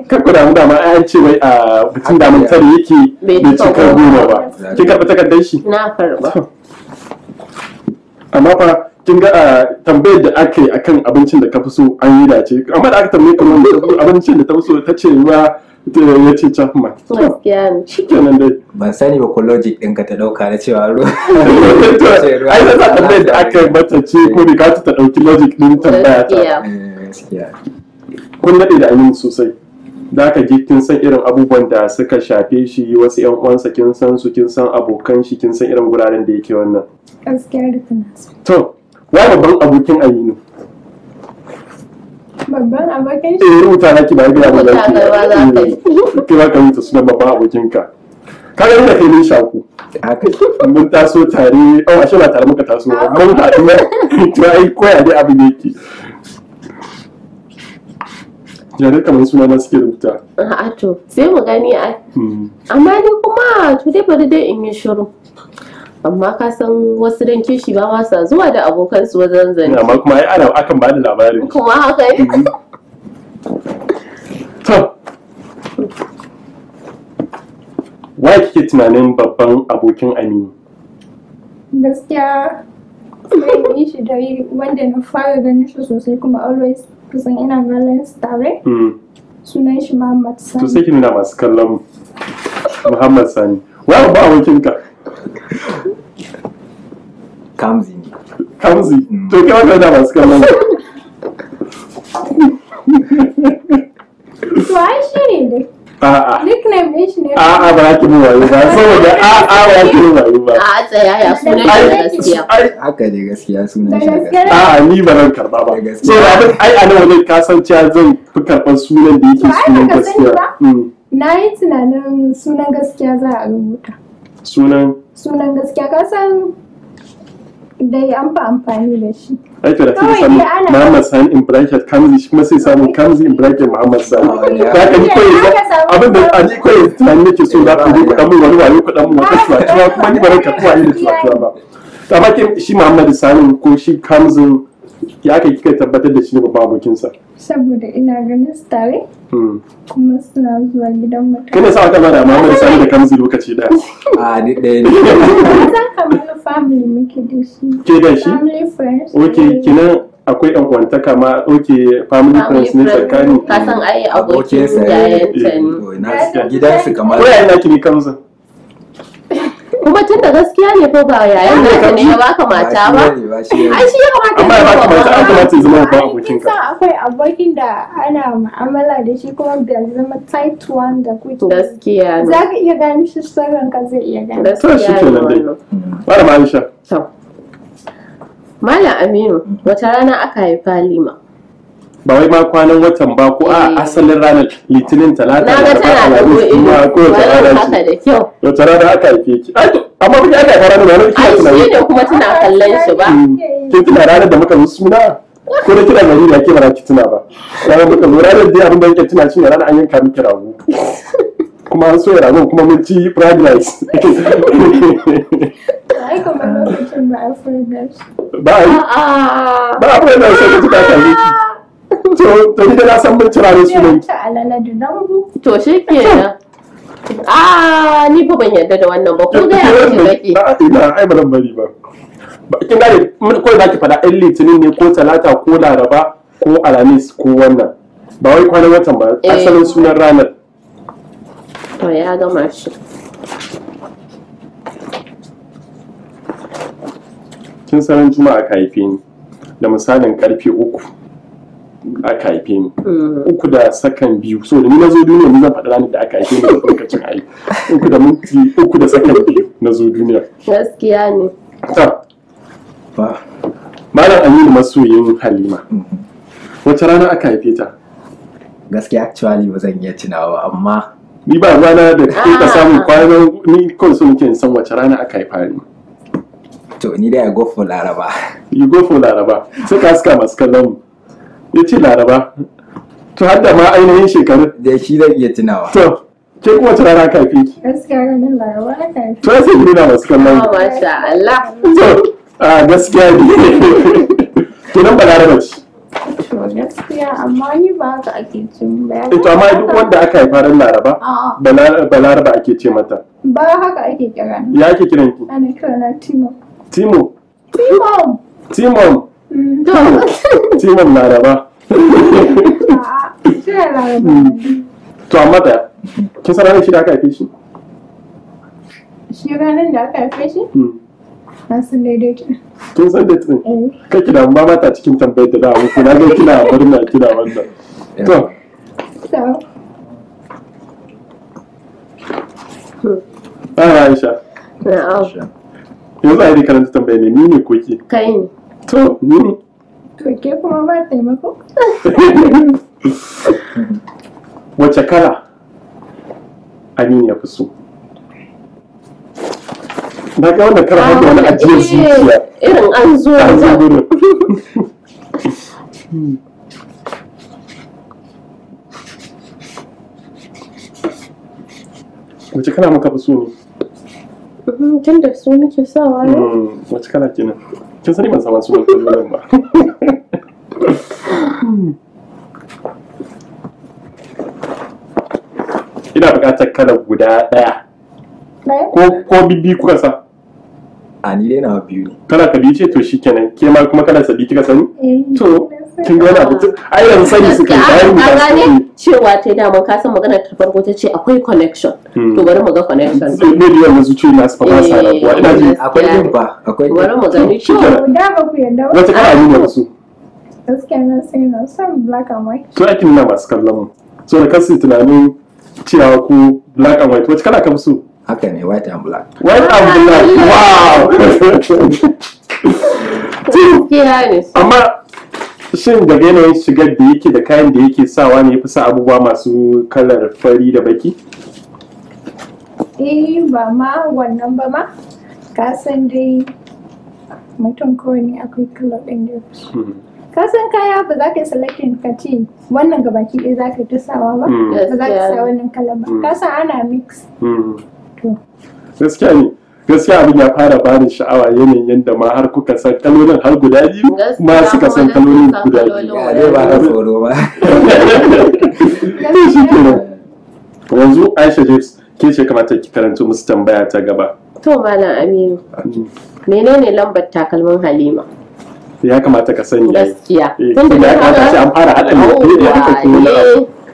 kar ku damu dama an ce wai a bikin damun tare yake Bai bai cika cika goma ba. kin karɓi takardar shi. Na karɓa amma fa kin ga a tambayar da aka yi akan abincin da ka fi so an yi dace. Amma da aka tambaye kamar abincin da ta fi so ta ce ruwa ta- ya ce Chapman gaskiya ne shi kenan dai. Ban sani ba ko logic ɗinka ta ɗauka na cewa ruwa [laughs] ai da za tambayar da aka yi mata ce ko bai ta ɗauki logic ɗin tambaya ta. Gaskiya. Gaskiya. Kun daɗe da aminu sosai. Da aka ji kin san irin abubuwan da suka shafe shi wasu yan uwansa kin san su kin san abokan shi kin san irin guraren da yake wannan. Gaskiya da to wa babban abokin aminu? Babban abokin shi eh rubuta na ki ba ga ba ka yi. ki ba ka rubuta sunan babban abokinka. Ka ga da kai ne shaku mun taso tare. Oh ashe ba tare muka taso ba. Mun haɗu ne [laughs] to ai koya dai abin da yake. Jare kamar suna na suke rubuta. A'a to sai mu gani ai. Hmm. Amma ni kuma to dai bari dai in yi shiru. Amma ka san wasu dan kishi ba ma sa zuwa da abokansu wajen zance. amma kuma ai ana akan ba da labarin. Kuma haka ne. to. Wai kike tunanin babban abokin aminu? Gaskiya sai yi shi da wanda na fara ganin shi sosai kuma always kusan ina ganin su tare. Hmm. sunan shi Muhammad to Sani sai ki nuna masu kallon mu. Muhammad sani. Wai babban abokinka. Kamzi ne kamzi to kai wanda da masu kallon. To ai shi ne dai. A'a. Nickname ɗin shi ne. A'a ba za ki mu wayo ba. Saboda a'a ba ki mu wayo ba. A tsaya ya sunan shi gaskiya. ai. Haka ne gaskiya sunan shi gaskiya. a'a ni ba zan karɓa ba. So abin ai a nan wajen ka san cewa zan fi karɓar sunan da yake sunan gaskiya? Mm. na yi tunanin sunan gaskiya za a rubuta. Sunan? Sunan gaskiya. Ka san dai an fi amfani da shi. Ai to da sai Kawai samu Muhammad Sani in bracket Kamzi shi kuma sai samu Kamzi in bracket Muhammad Sani. Ya- da ka ni koyi abin da a ni koyi tunani nake so za ku yi kuɗan mun wani wayo kuɗan mun wata cuwa kuma ni ba zan karɓi wayo da cuwa ba. Amma shi Muhammad Sani ko shi Kamzin ya kai kika tabbatar da shi ne babban abokinsa? Saboda ina ganin su tare Hmm. kuma suna zuwa gidan mutum. Kai ne sa aka ba da Muhammad Sani da Kamzi lokaci ɗaya a [laughs] duk ɗaya ne. [laughs] San kamar family muke da shi. Ke da shi? Family friends. Ok kinan akwai yan uwantaka ma ok family friends ne tsakani Ka san ai abokin Abokinsa, yayanta ne. To, na gidansu kamar ko yayin naki ne Kamzin. Kuma tun da gaskiya ne ko ba yayan naka ne ya baka mata ba. shi ba shi Ai shi ya kamata amma ya baka mata an kamata zama babban Ai, kin abokinka san akwai abokin da ana mu'amala da shi kuma bai zama tight one da kuke Gaskiya ne. za ka iya gani shi sirrin ka zai iya gani To, shi Gaskiya ne kenan dai. wannan. Malama Aisha To. Malam Aminu, wata rana aka haifa Halima. Ba wai ma kwanan watan ba ko a Eh. asalin ranar litinin talata da alhamis, ido, juma'a, ko wace bayan rana haka ce. da wata rana aka haife ki? Ai, to, amma kuke aka haifa ranar ranar kina Ai tunani shi ne kuma tana kallon shi ba. Mm. kin tuna ranar da muka suna? Ko da kina gari da ke ba za ki tuna ba? Ranar muka zo ranar dai abin da yake tuna shine ranar an yanka miki rago. Kuma an soya ragon kuma mun ci fried rice. Ai ba a shi. Ba a yi. Ba a fried rice sai ka to to ni da na san mun sunan ki To shi kenan. [laughs] Ah, ni fa ban yarda da wannan ba. Ko ga ya ce baki. Ina ai ba zan bari ba Ba- kin gane faɗa ɗan litinin ne ko talata ko laraba ko alhamis ko wannan ba wai kwanan watan ba Eh. asalin sunan ranar To ya gama shi. kin sanar juma'a haife ni da misalin ƙarfe uku aka haife ni. Mm. uku da sakan biyu. So da ni na zo duniya ni zan faɗi ranar da aka haife ni da lokacin aiki uku da minti uku da sakan biyu na zo duniya. Gaskiya ne. ta. Ba. Malam aminu masoyin halima. Wace rana aka haife ta? Gaskiya actually ba zan iya tunawa amma ni ba rana da kai ka Ah. samu kwanan ni kawai so nake san wace rana aka haifa ni. To ni da ya go for laraba. You go for laraba. Sai ka haska masu kallon mu. Ya ce laraba. To har da ma ainihin shekarun. Da shi zan iya tunawa. To ke kuma wace rana aka haife ki? Gaskiya ranar laraba aka yi to ya sai nuna masu kallon Oh, mu masha Allah. to a gaskiya ne. To nan ba laraba ce. To gaskiya amma ni ba haka ake cin ba. Ito amma duk wanda aka haifa ran laraba A'a, Balar- balaraba ake ce mata. Ba haka ake kira ya ake kiran ki? Ana kira na timo. Timo. Timo! Timon [laughs] Mm, To, timon laraba laraba to amma da kin san ranar shi da aka haife shi? Shi ranar da aka haife shi? Hmm. na san daidai ta kin san da tsin eh. Kake da ba mata cikin tambayar da dawo ko na ga kina murna kina wannan. To. So. A Aisha. Na'am. yanzu a yi karanta tambayar ne ni ne ko ki? Kai ne. To ni To ke kuma ba taimako? [laughs] wace kala aminu ya fi so? Na ga wannan kala haka wani ajiyar zuciya. Irin an zo a da gurin wace kala muka fi so ne? Tun da su muke sawa ne. Mm, wace kala kenan? Kin sani ban sama sunan kalolin ba. [laughs] Ina buƙatar kala guda ɗaya. Ɗaya? ko ko bibbi kuka sa? A ni dai na biyu ne. Kana ka biyu ce? To shikenan. Ke ma kuma kana sabi kika sani? Eh. to kin ga yana mutum ai yanzu sani suka yi bayan cewa ta dama ka san magana ta farko ta ce akwai connection. Hmm. to bari mu ga connection. Ne da yawan zuciyoyi na su fa ba sa Eh, rabuwa. Ina ji akwai yin ba akwai bari mu gani. Shi. Da ba ku yarda ba? wata kala ne da su Gaskiya na sai na son black and white. to aikin nuna masu kallon mu. So da kasu tunanin cewa ku black and white wacce kala ka so? Haka ne white and black. White and black. Wow. [laughs] [laughs] Gaskiya ne. Amma shin daga yanayin shigar da yake da kayan da yake sawa ne ya fi sa abubuwa masu kalar fari da baki Eh ba ma wannan ba ma. Ka san dai mutum kawai ne akwai kala ɗin da so. Ka san kaya ba za ka yi selecting ka ce wannan gabaki ɗaya za ka yi ta sawa ba. Mm. Ba za ka sa wannan kala ba. Mm. Ka san ana mix. Hmm. To. gaskiya ne gaskiya abin ya fara bani sha'awa yanayin yadda ma har kuka san kalolin har guda biyu ma suka san kalolin guda biyu. ya dai ba na tsoro ba. [laughs] Shi kenan yanzu aisha james ke ce kamata ki karanto musu tambaya ta gaba. To malam aminu menene lambar takalmin halima? Ya kamata ka sani. Gaskiya. Eh, Tunda ya kamata ce an fara haɗa ne da ya haka kuma.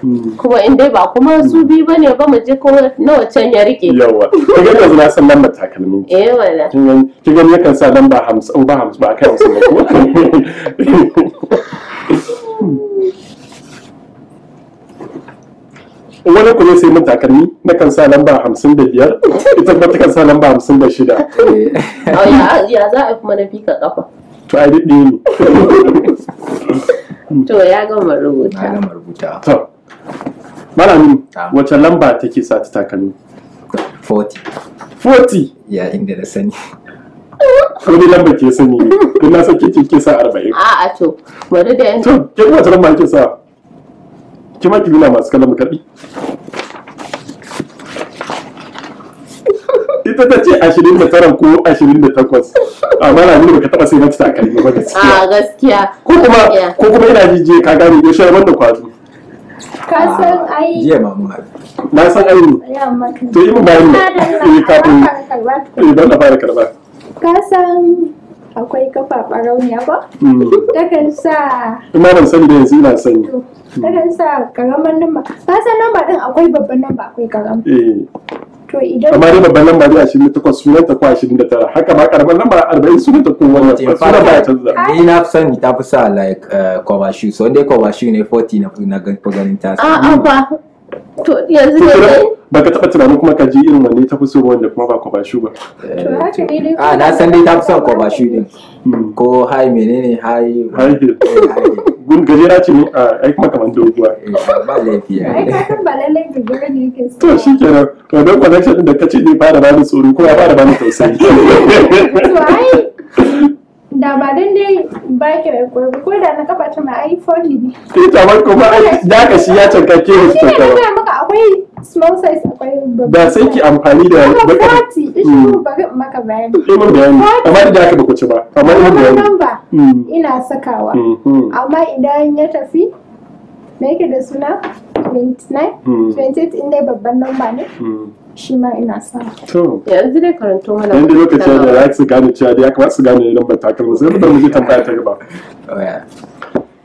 Na kuma in dai ba kuma su biyu ba ne ba mu je ko nawa can ya riƙe. Yawa ka gani yanzu na san lambar takalmin ki. eh wala. Kin gani yakan sa lamba hamsin in ba hamsin ba a kai hamsin ba ko wani kuma sai mun takalmi na kan sa lamba hamsin da biyar ita kuma ta kan sa lamba hamsin da shida. Oh, ya ya za a kuma na fika kafa to ai duk ɗaya ne. To ya gama na rubuta gama rubuta. To. Malamin Ah. wace lamba take sa ta takalmi? 40 40 ya inda na sani. Wani lamba ke sani? Ne don na san ke ce ke sa 40 a'a to bari da yan to ke kuma wace lamba ke sa? Ki ma ki nuna masu kallon karɓi ita ta ce ashirin da tara ko ashirin da takwas. Amma na nuna baka taba sai mata takalmi ba gaskiya. A gaskiya. Ko kuma ko kuma ina jijiye ka gane ya shayar da kwazo Ka san ai. jiya haɗu na san maka. to yi mun bayani Na da eh kafin na karɓa eh don na fara karɓa Ka san akwai kafa ɓarauniya ba? Mm. Takan sa ina ban sani da yanzu ina sani takan sa karamar namba. Ka san namba ɗin akwai babban namba akwai karama. Eh To idan amma dai babban lamba ne ashirin da takwas sunan ta ko ashirin da tara. Haka ma karamar lamba arba'in sunan ta ko wannan sunan ba ya canza. Ni na fi sani ta fi sa like cover shoe. So wanda ya cover shoe ne 40 na fi na ganin ta. A'a fa to yanzu to ne kira dai baka taba tunanin kuma ka ji irin wanne ta fi so ba wanda kuma ba ko ba shu ba? To haka ne dai. a na san dai ta fi son cover shoe din. Mm. ko high menene high? High gun gajera ce ne a ai kuma kamar doguwa. Ba laifi ya. Ai ka san ba lallai gajere ne yake to shi kenan. Wannan connection din da kace ne fara bani tsoro kuma ya fara bani tausayi. To ai da ba dan dai ba ki da ko ko da na kafa ta ma ai 40 ne. eh to amma kuma da ka shi ya canka ke shi Shi ne na canka gaya maka akwai small size akwai babban. da sai ki amfani da baka 40 ishi bari in maka bayani. imin bayani amma da haka ba ku ci ba amma Kuma bayani namba Mm. ina sakawa. Mhm. amma idan ya tafi me yake da suna 29 Mm. 28 inda babban namba ne Mm. shi ma ina sa to yanzu dai karanto mana yanda lokaci da za su gane cewa dai ya kamata su gane lambar takalma sai mu mu ji tambaya ta gaba Oh.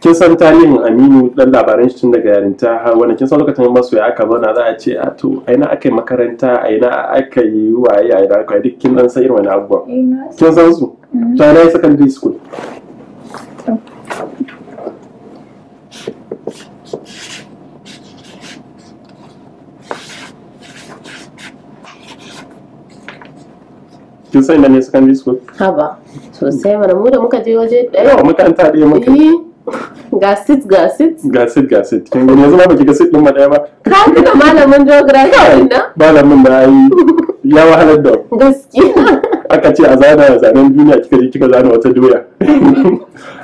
Kin san tarihin Aminu dan labaran shi tun daga yarinta har wani kin san lokacin masoya aka zauna za a ce a to a ina aka yi makaranta a ina aka yi waye a ina aka yi duk kin dan san irin wani abubuwan ina kin san su? To na yi secondary school? Kin san ina ne secondary school? Haba sosai mana. Mu da muka je waje ɗaya. Makaranta ɗaya muka Eh, ga sit. Ga sit gasit gasit kin gani? Yanzu ma baki gasit din ma ɗaya ba. Ka tuna malamin geography ɗin nan? malamin da ai ya wahalar da gaskiya. Aka ce a zana zanen duniya kika je kika zana wata doya.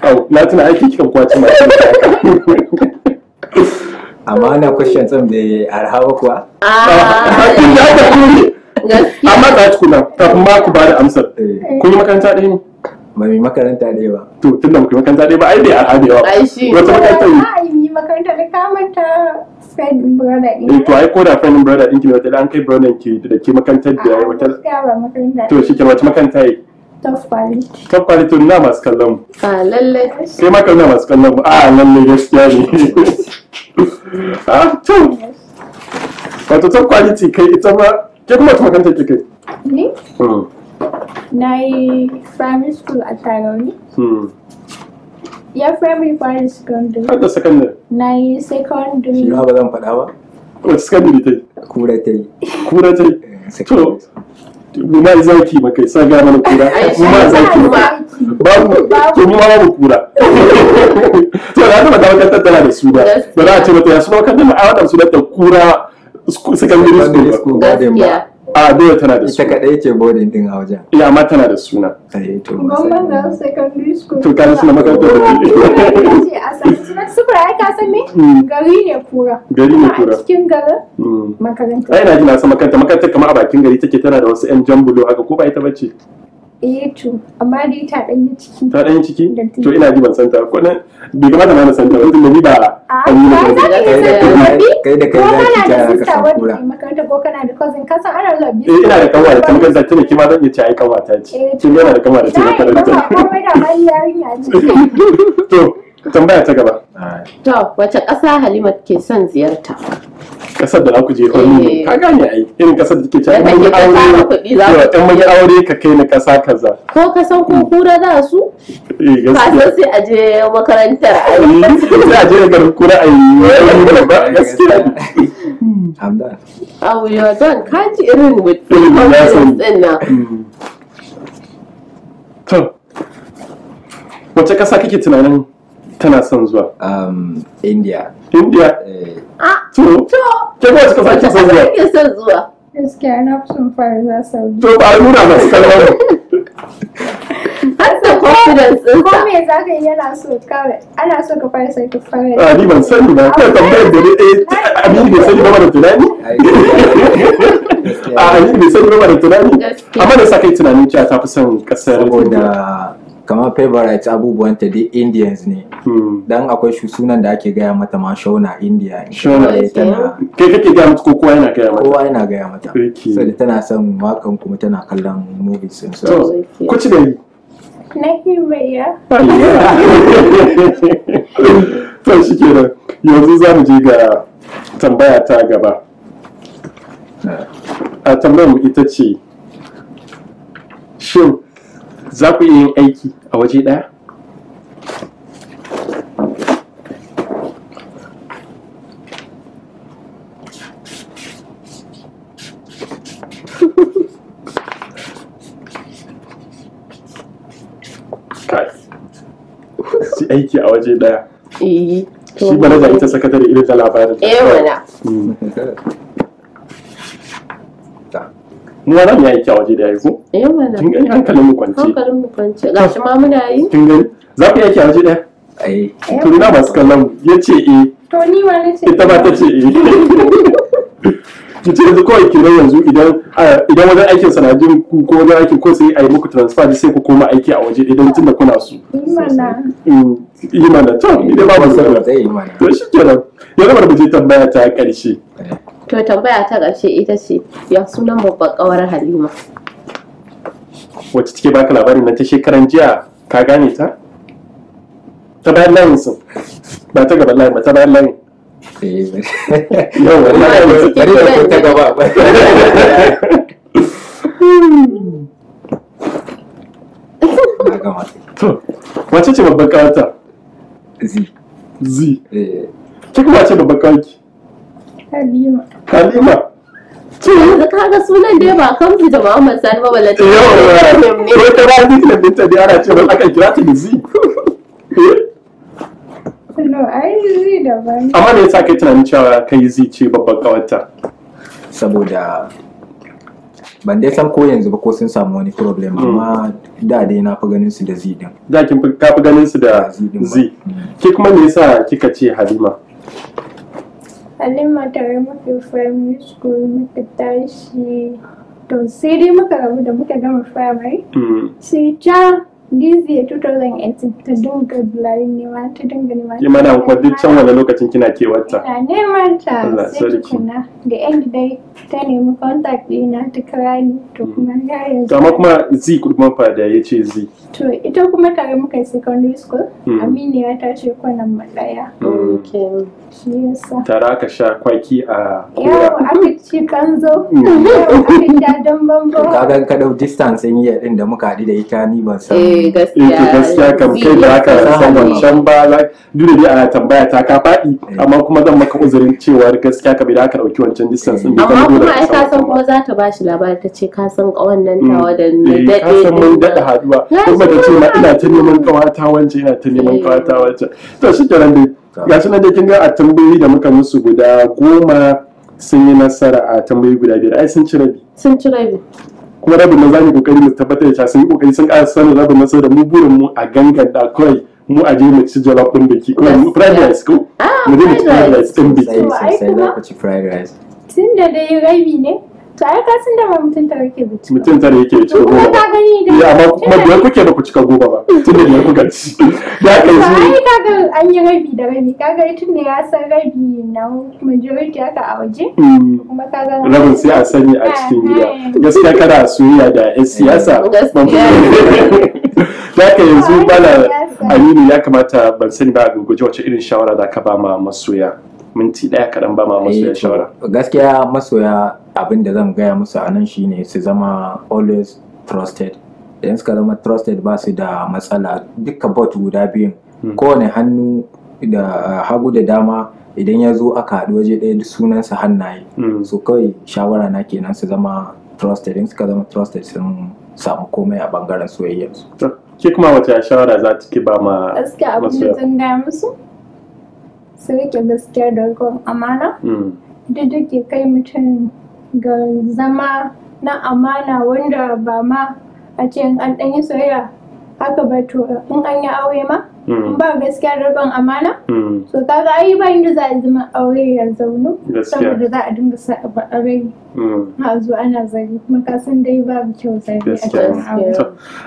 Au na tuna aiki kika ƙwace ma amma wannan question ɗin bai arha ba kuwa? Ah, da kure. Gaskiya. Amma ta tukuna kafin ma ku ba da amsar. Eh, kun yi makaranta ɗaya ne? Ba mai makaranta ɗaya ba. To tun da muku yi makaranta ɗaya ba ai bai arha da yawa ai shi. Wata makaranta ne a yi makaranta da kamanta friend brother eh ɗin to ai ko da friend brother ɗinki ne wata da an kai brother ki da ke makarantar da yayi wata gaskiya ba makaranta. To shi ke wata makaranta yi tough quality. Top quality na masu kallon mu? A lalle kai ma na masu kallon mu? A lalle gaskiya ne. [laughs] Ah to. Wato top quality kai ita ma ke kuma wata makaranta ke kai ni? Hmm, na yi primary school a Tarauni. Hmm. ya primary primary secondary. Har da secondary? Na yi shi secondary ma ba zan faɗa ba. Wata secondary ta yi? Kura ta yi. Kura ta yi? Eh, secondary. to mu ma zaki ma kai sa ga mana kura. Ma zaki. ba. babu to mu ma babu kura. To da ta makarantar tana da suna ba. Za a ce mata ya suna makarantar a wannan sunan ta kura secondary school ba. A dole tana da ita suna. kaɗai ce boarding din a wajen. Iya amma tana da suna. Eh, to ban sani da secondary school to kaji suna makarantar da ce [laughs] a [laughs] sufura ya ka san me? Mm. gari ne kura. Gari ne a kura. cikin garin Mm. makaranta ai na ji na san makaranta makarantar kamar a bakin gari take tana da wasu yan jambulo haka ko ba ita bace eh to amma dai ta ɗan yi ciki. Ta ɗan ciki? Da ti- to ina ji ban san ta ko nan bai kamata na na san ta wanda da ni ba a an yi ba kai da kai da kai da ka kura. makaranta ko kana da cousin? Ka san ana zuwa eh ina da kanwa da ta makaranta tana kima zan iya ce ai kanwa ta ce. Eh, kin yana da kanwa da yi ba makaranta. ce [laughs] to tambaya ta gaba. To wace ƙasa halima ke son ziyarta? Kasar da za ku je honeymoon Eh. ka gane ai irin ƙasar da take cewa mun yi aure yawa, mun yi aure ka kai na kasa kaza. Ko ka san ko kura za su? Eh ka san sai a je makarantar Eh, [laughs] sai a je da garin kura a yi ba gaskiya. You're done. Ka ji irin ɗin nan. to wace kasa kake tunanin tana son zuwa. Um, India. india? Eh, to ke ba Wace kake son zuwa? Son zuwa? gaskiya na fi son fara za saudi. To ba a nuna masu kallon [laughs] Har da confidence din ko me za ka yi? Yana so kawai ana so ka fara sai ka fara a ni ban sani ba. Kai tambayar da ne eh amini bai sani ba da tunani? A [laughs] amini bai sani ba da tunani? Gaskiya. amma da sa kai tunanin cewa ta fi son ƙasar saboda kamar favorite abubuwan ta dai Indians ne. Hmm. Dan akwai shi sunan da ake gaya mata ma Shona India. ne. Shona. Eh, tana kai kake gaya mata ko kowa yana gaya mata kowa yana gaya mata. Saboda tana son wakan kuma tana kallon movies din su. to ku ci da yi na himayya [laughs] to shi kenan yanzu za mu je ga tambaya ta gaba a tambayar mu ita ce shin za ku iya yin aiki a waje ɗaya su aiki a waje ɗaya Eh. shi bana da ita sakatare irin ta labarin Eh mana. Mu wannan ya aiki a waje ɗaya ko? Eh mana. kin gani? Hankalin mu kwance. Hankalin mu kwance. Gashi ma muna yi. kin gani? Za ku yi aiki a waje ɗaya? Ai, to ina masu kallon ya ce eh. To ni ma na ce. Ita ba ta ce eh. [laughs] Ki ce yanzu kawai kiran yanzu idan idan wajen aikin sana jin ku ko wajen aikin ko sai a yi muku transfer sai ku koma aiki a waje idan tun da kuna su ni ma na yi mana. To sarrafa zai yi mana. to shi kenan. Yanzu bari mu je tambaya ta ƙarshe. To tambaya ta ƙarshe ita ce ya sunan babbar ƙawar Halima. wacce take baka labarin nan ta shekaran jiya ka gane ta? Ta bayan layin sun ba ta gaban layin ba ta bayan layin. Eh, yau bari wallahi bari da ko ta gaba. Na wace ce babban ƙawata Zi. zi Eh, ki kuma ce babban kawaki halima. Halima. To yanzu kaga sunan dai ba kamsu da Muhammad Sani ba balanta yawa ko ta ba ni da binta da ana ce ba aka kira ta da zi no ai daban. Amma me yasa kai tunanin cewa kai zi ce babban kawarta saboda ban dai san ko yanzu ba ko sun samu wani problem amma da dai na fi ganin su da zi din. Da kin fi ka fi ganin su da ke kuma me yasa kika ce halima? Halima tare muke primary school muka tashi. To sai dai muka rabu da muka gama primary. Mm. sai this year 2018 ta dinga bulayin nema ta dinga nema ki mana kuma duk can wani lokacin kina kewarta? Ina neman ta. Sai tukuna da end dai ta nemi contact ɗina ta kira ni to kuma ya yanzu to amma kuma zi kuma fa da ya ce zi to ita kuma tare muka yi secondary school. Mm. aminiya ta ce kwanan mu ɗaya. Okay. Tare aka sha kwaki a yawo kora aka ci kanzo [laughs] yawo aka sha don bambo kaga ka ɗau distance din iya din da muka haɗu da ita ni ban san Eh eh to gaskiya. gaskiya kam kai da aka san wancan ba duk da dai ana tambaya ta ka faɗi Eh. amma kuma zan maka uzurin cewar gaskiya ka bai da aka ɗauki wancan distance bai Amma dole kuma ka ai san ka san wancan ba. kuma za ta bashi labari ta ce ka san ƙawan nan Mm. tawa da na Eh, daɗe ka san mun daɗa Ya kuma da san ce ma ina ta neman ƙawata wance ina ta neman Eh. ƙawata wance to shi kenan dai ga shi nan dai kin ga a tambayoyi da muka musu guda goma sun yi nasara a tambayoyi guda biyar. Ai sun ci rabi. Sun ci rabi. kuma rabin nan za mu ƙoƙari mu tabbatar da cewa sun yi ƙoƙari sun ƙara sanin rabin nan saboda mu burin mu a ganganta kawai mu a je mu ci jollof ɗin biki. Kuma mu fried rice ko? Ah, mu je mu ci fried rice. ɗin biki. sai za ku ci fried rice. tun da dai rabi ne. To ai ka san da ba mutum tare ke bici mutum tare yake to ci kuma goma ka ba gani da ya amma kuma biyar kuke ba ku cika goma ba. Tun da biyar kuka ci. [laughs] Da aka to yi ai kaga an yi rabi da rabi. Kaga tun da ya san rabi na majority haka a waje Mm. kuma kaga rabin sai a sani a cikin gida. gaskiya kada soyayya da 'yan siyasa. Za [laughs] ka yanzu bala aminu ya kamata ban sani ba a gurguje wace irin shawara za ka ba ma masoya. Minti ɗaya kaɗan ba ma masoya Eh, to, shawara. gaskiya masoya abin da zan gaya musu a nan shine su zama always trusted. Idan suka zama trusted ba su da matsala. Duka bot guda biyun Hmm. kowane hannu da uh, hagu da dama idan ya zo aka haɗu waje ɗaya duk sunansa hannaye. Mm. so kawai shawara na kenan su zama trusted. In suka zama trusted sun samu komai a ɓangaren soyayyarsu. Ke kuma wata shawara za ta ki ba ma gaskiya abin da masoya? zan gaya musu su riƙe gaskiya da rikon amana da take kai mutum ga zama na amana wanda ba ma a ce in an ɗan yi soyayya haka ba to in an yi aure ma in Mm. ba gaskiya da rikon amana Mm. so kaga ai ba inda za a zama aure ya zaunu saboda za a dinga sa rai. A zo ana zari kuma ka san dai babu kyau zari a cikin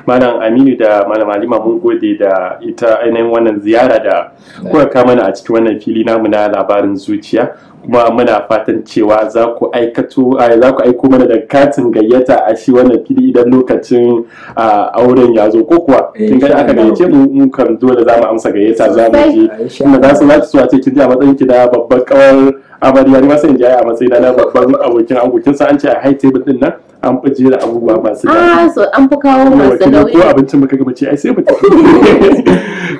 Malam Aminu da Malam Halima mun gode da ita ainihin wannan ziyara da kuka kawo mana a cikin wannan fili namu na labarin zuciya. Kuma muna fatan cewa za ku aikato a za ku aiko mana da katin gayyata a shi wannan fili idan lokacin a, auren ya zo. Ko kuwa Eh, kin ga aka gayyace mu mun kan dole za mu amsa gayyata za mu je inda za su za su ce kin ji a matsayin ki da babban kawar amarya ni ma sai in ji a matsayin na babban abokin abokin sa an ce a high table ɗin nan. An fi jera abubuwa masu daɗi. Ah, so an fi kawo masu ga ko nauyi. abincin muka gama ce ai sai mu tafi.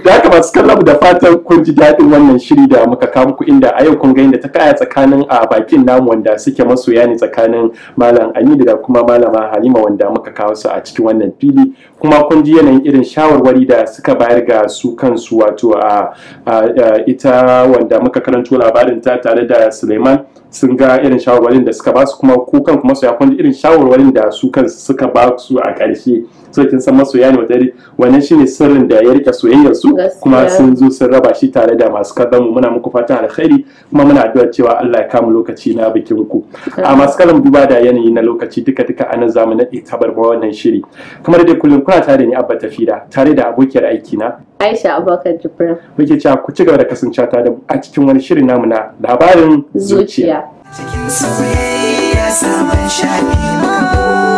Da haka masu kallon da fatan kun ji daɗin wannan shiri da muka kawo muku inda a yau kun ga inda ta kaya tsakanin a bakin namu wanda suke masoya ne tsakanin malam Aminu da kuma malama Halima wanda muka kawo su a cikin wannan fili. Kuma kun ji yanayin irin shawarwari da suka bayar ga su kansu wato a a- a ita wanda muka karanto labarin ta tare da Suleiman. Sun ga irin shawarwarin da suka ba su kuma ku kan kuma masoya kun ji irin shawarwarin da su kansu suka ba su a ƙarshe. So kin san masoya ne wata wannan shine sirrin da ya riƙe soyayyar su kuma sun zo sun raba shi tare da masu kallon mu. Muna muku fatan alkhairi kuma muna addu'a cewa Allah ya kama lokaci na bikin ku. A masu kallon duba da yanayi na lokaci duka duka a nan za mu nade tabarma wannan shiri. Kamar dai kullum kuna tare da ni Abba Tafida tare da abokiyar aiki na Aisha Abubakar Jibrin. muke cewa ku ci gaba da kasancewa tare da a cikin wani shirin namu na labarin zuciya. cikin soyayya sabon shafi. muka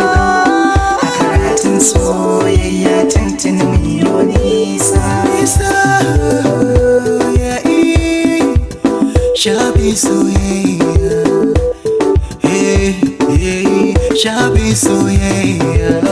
soyayya tuntun miyo nisa. Nisa ya yi shafi soyayya. Eh, eh, shafi soyayya.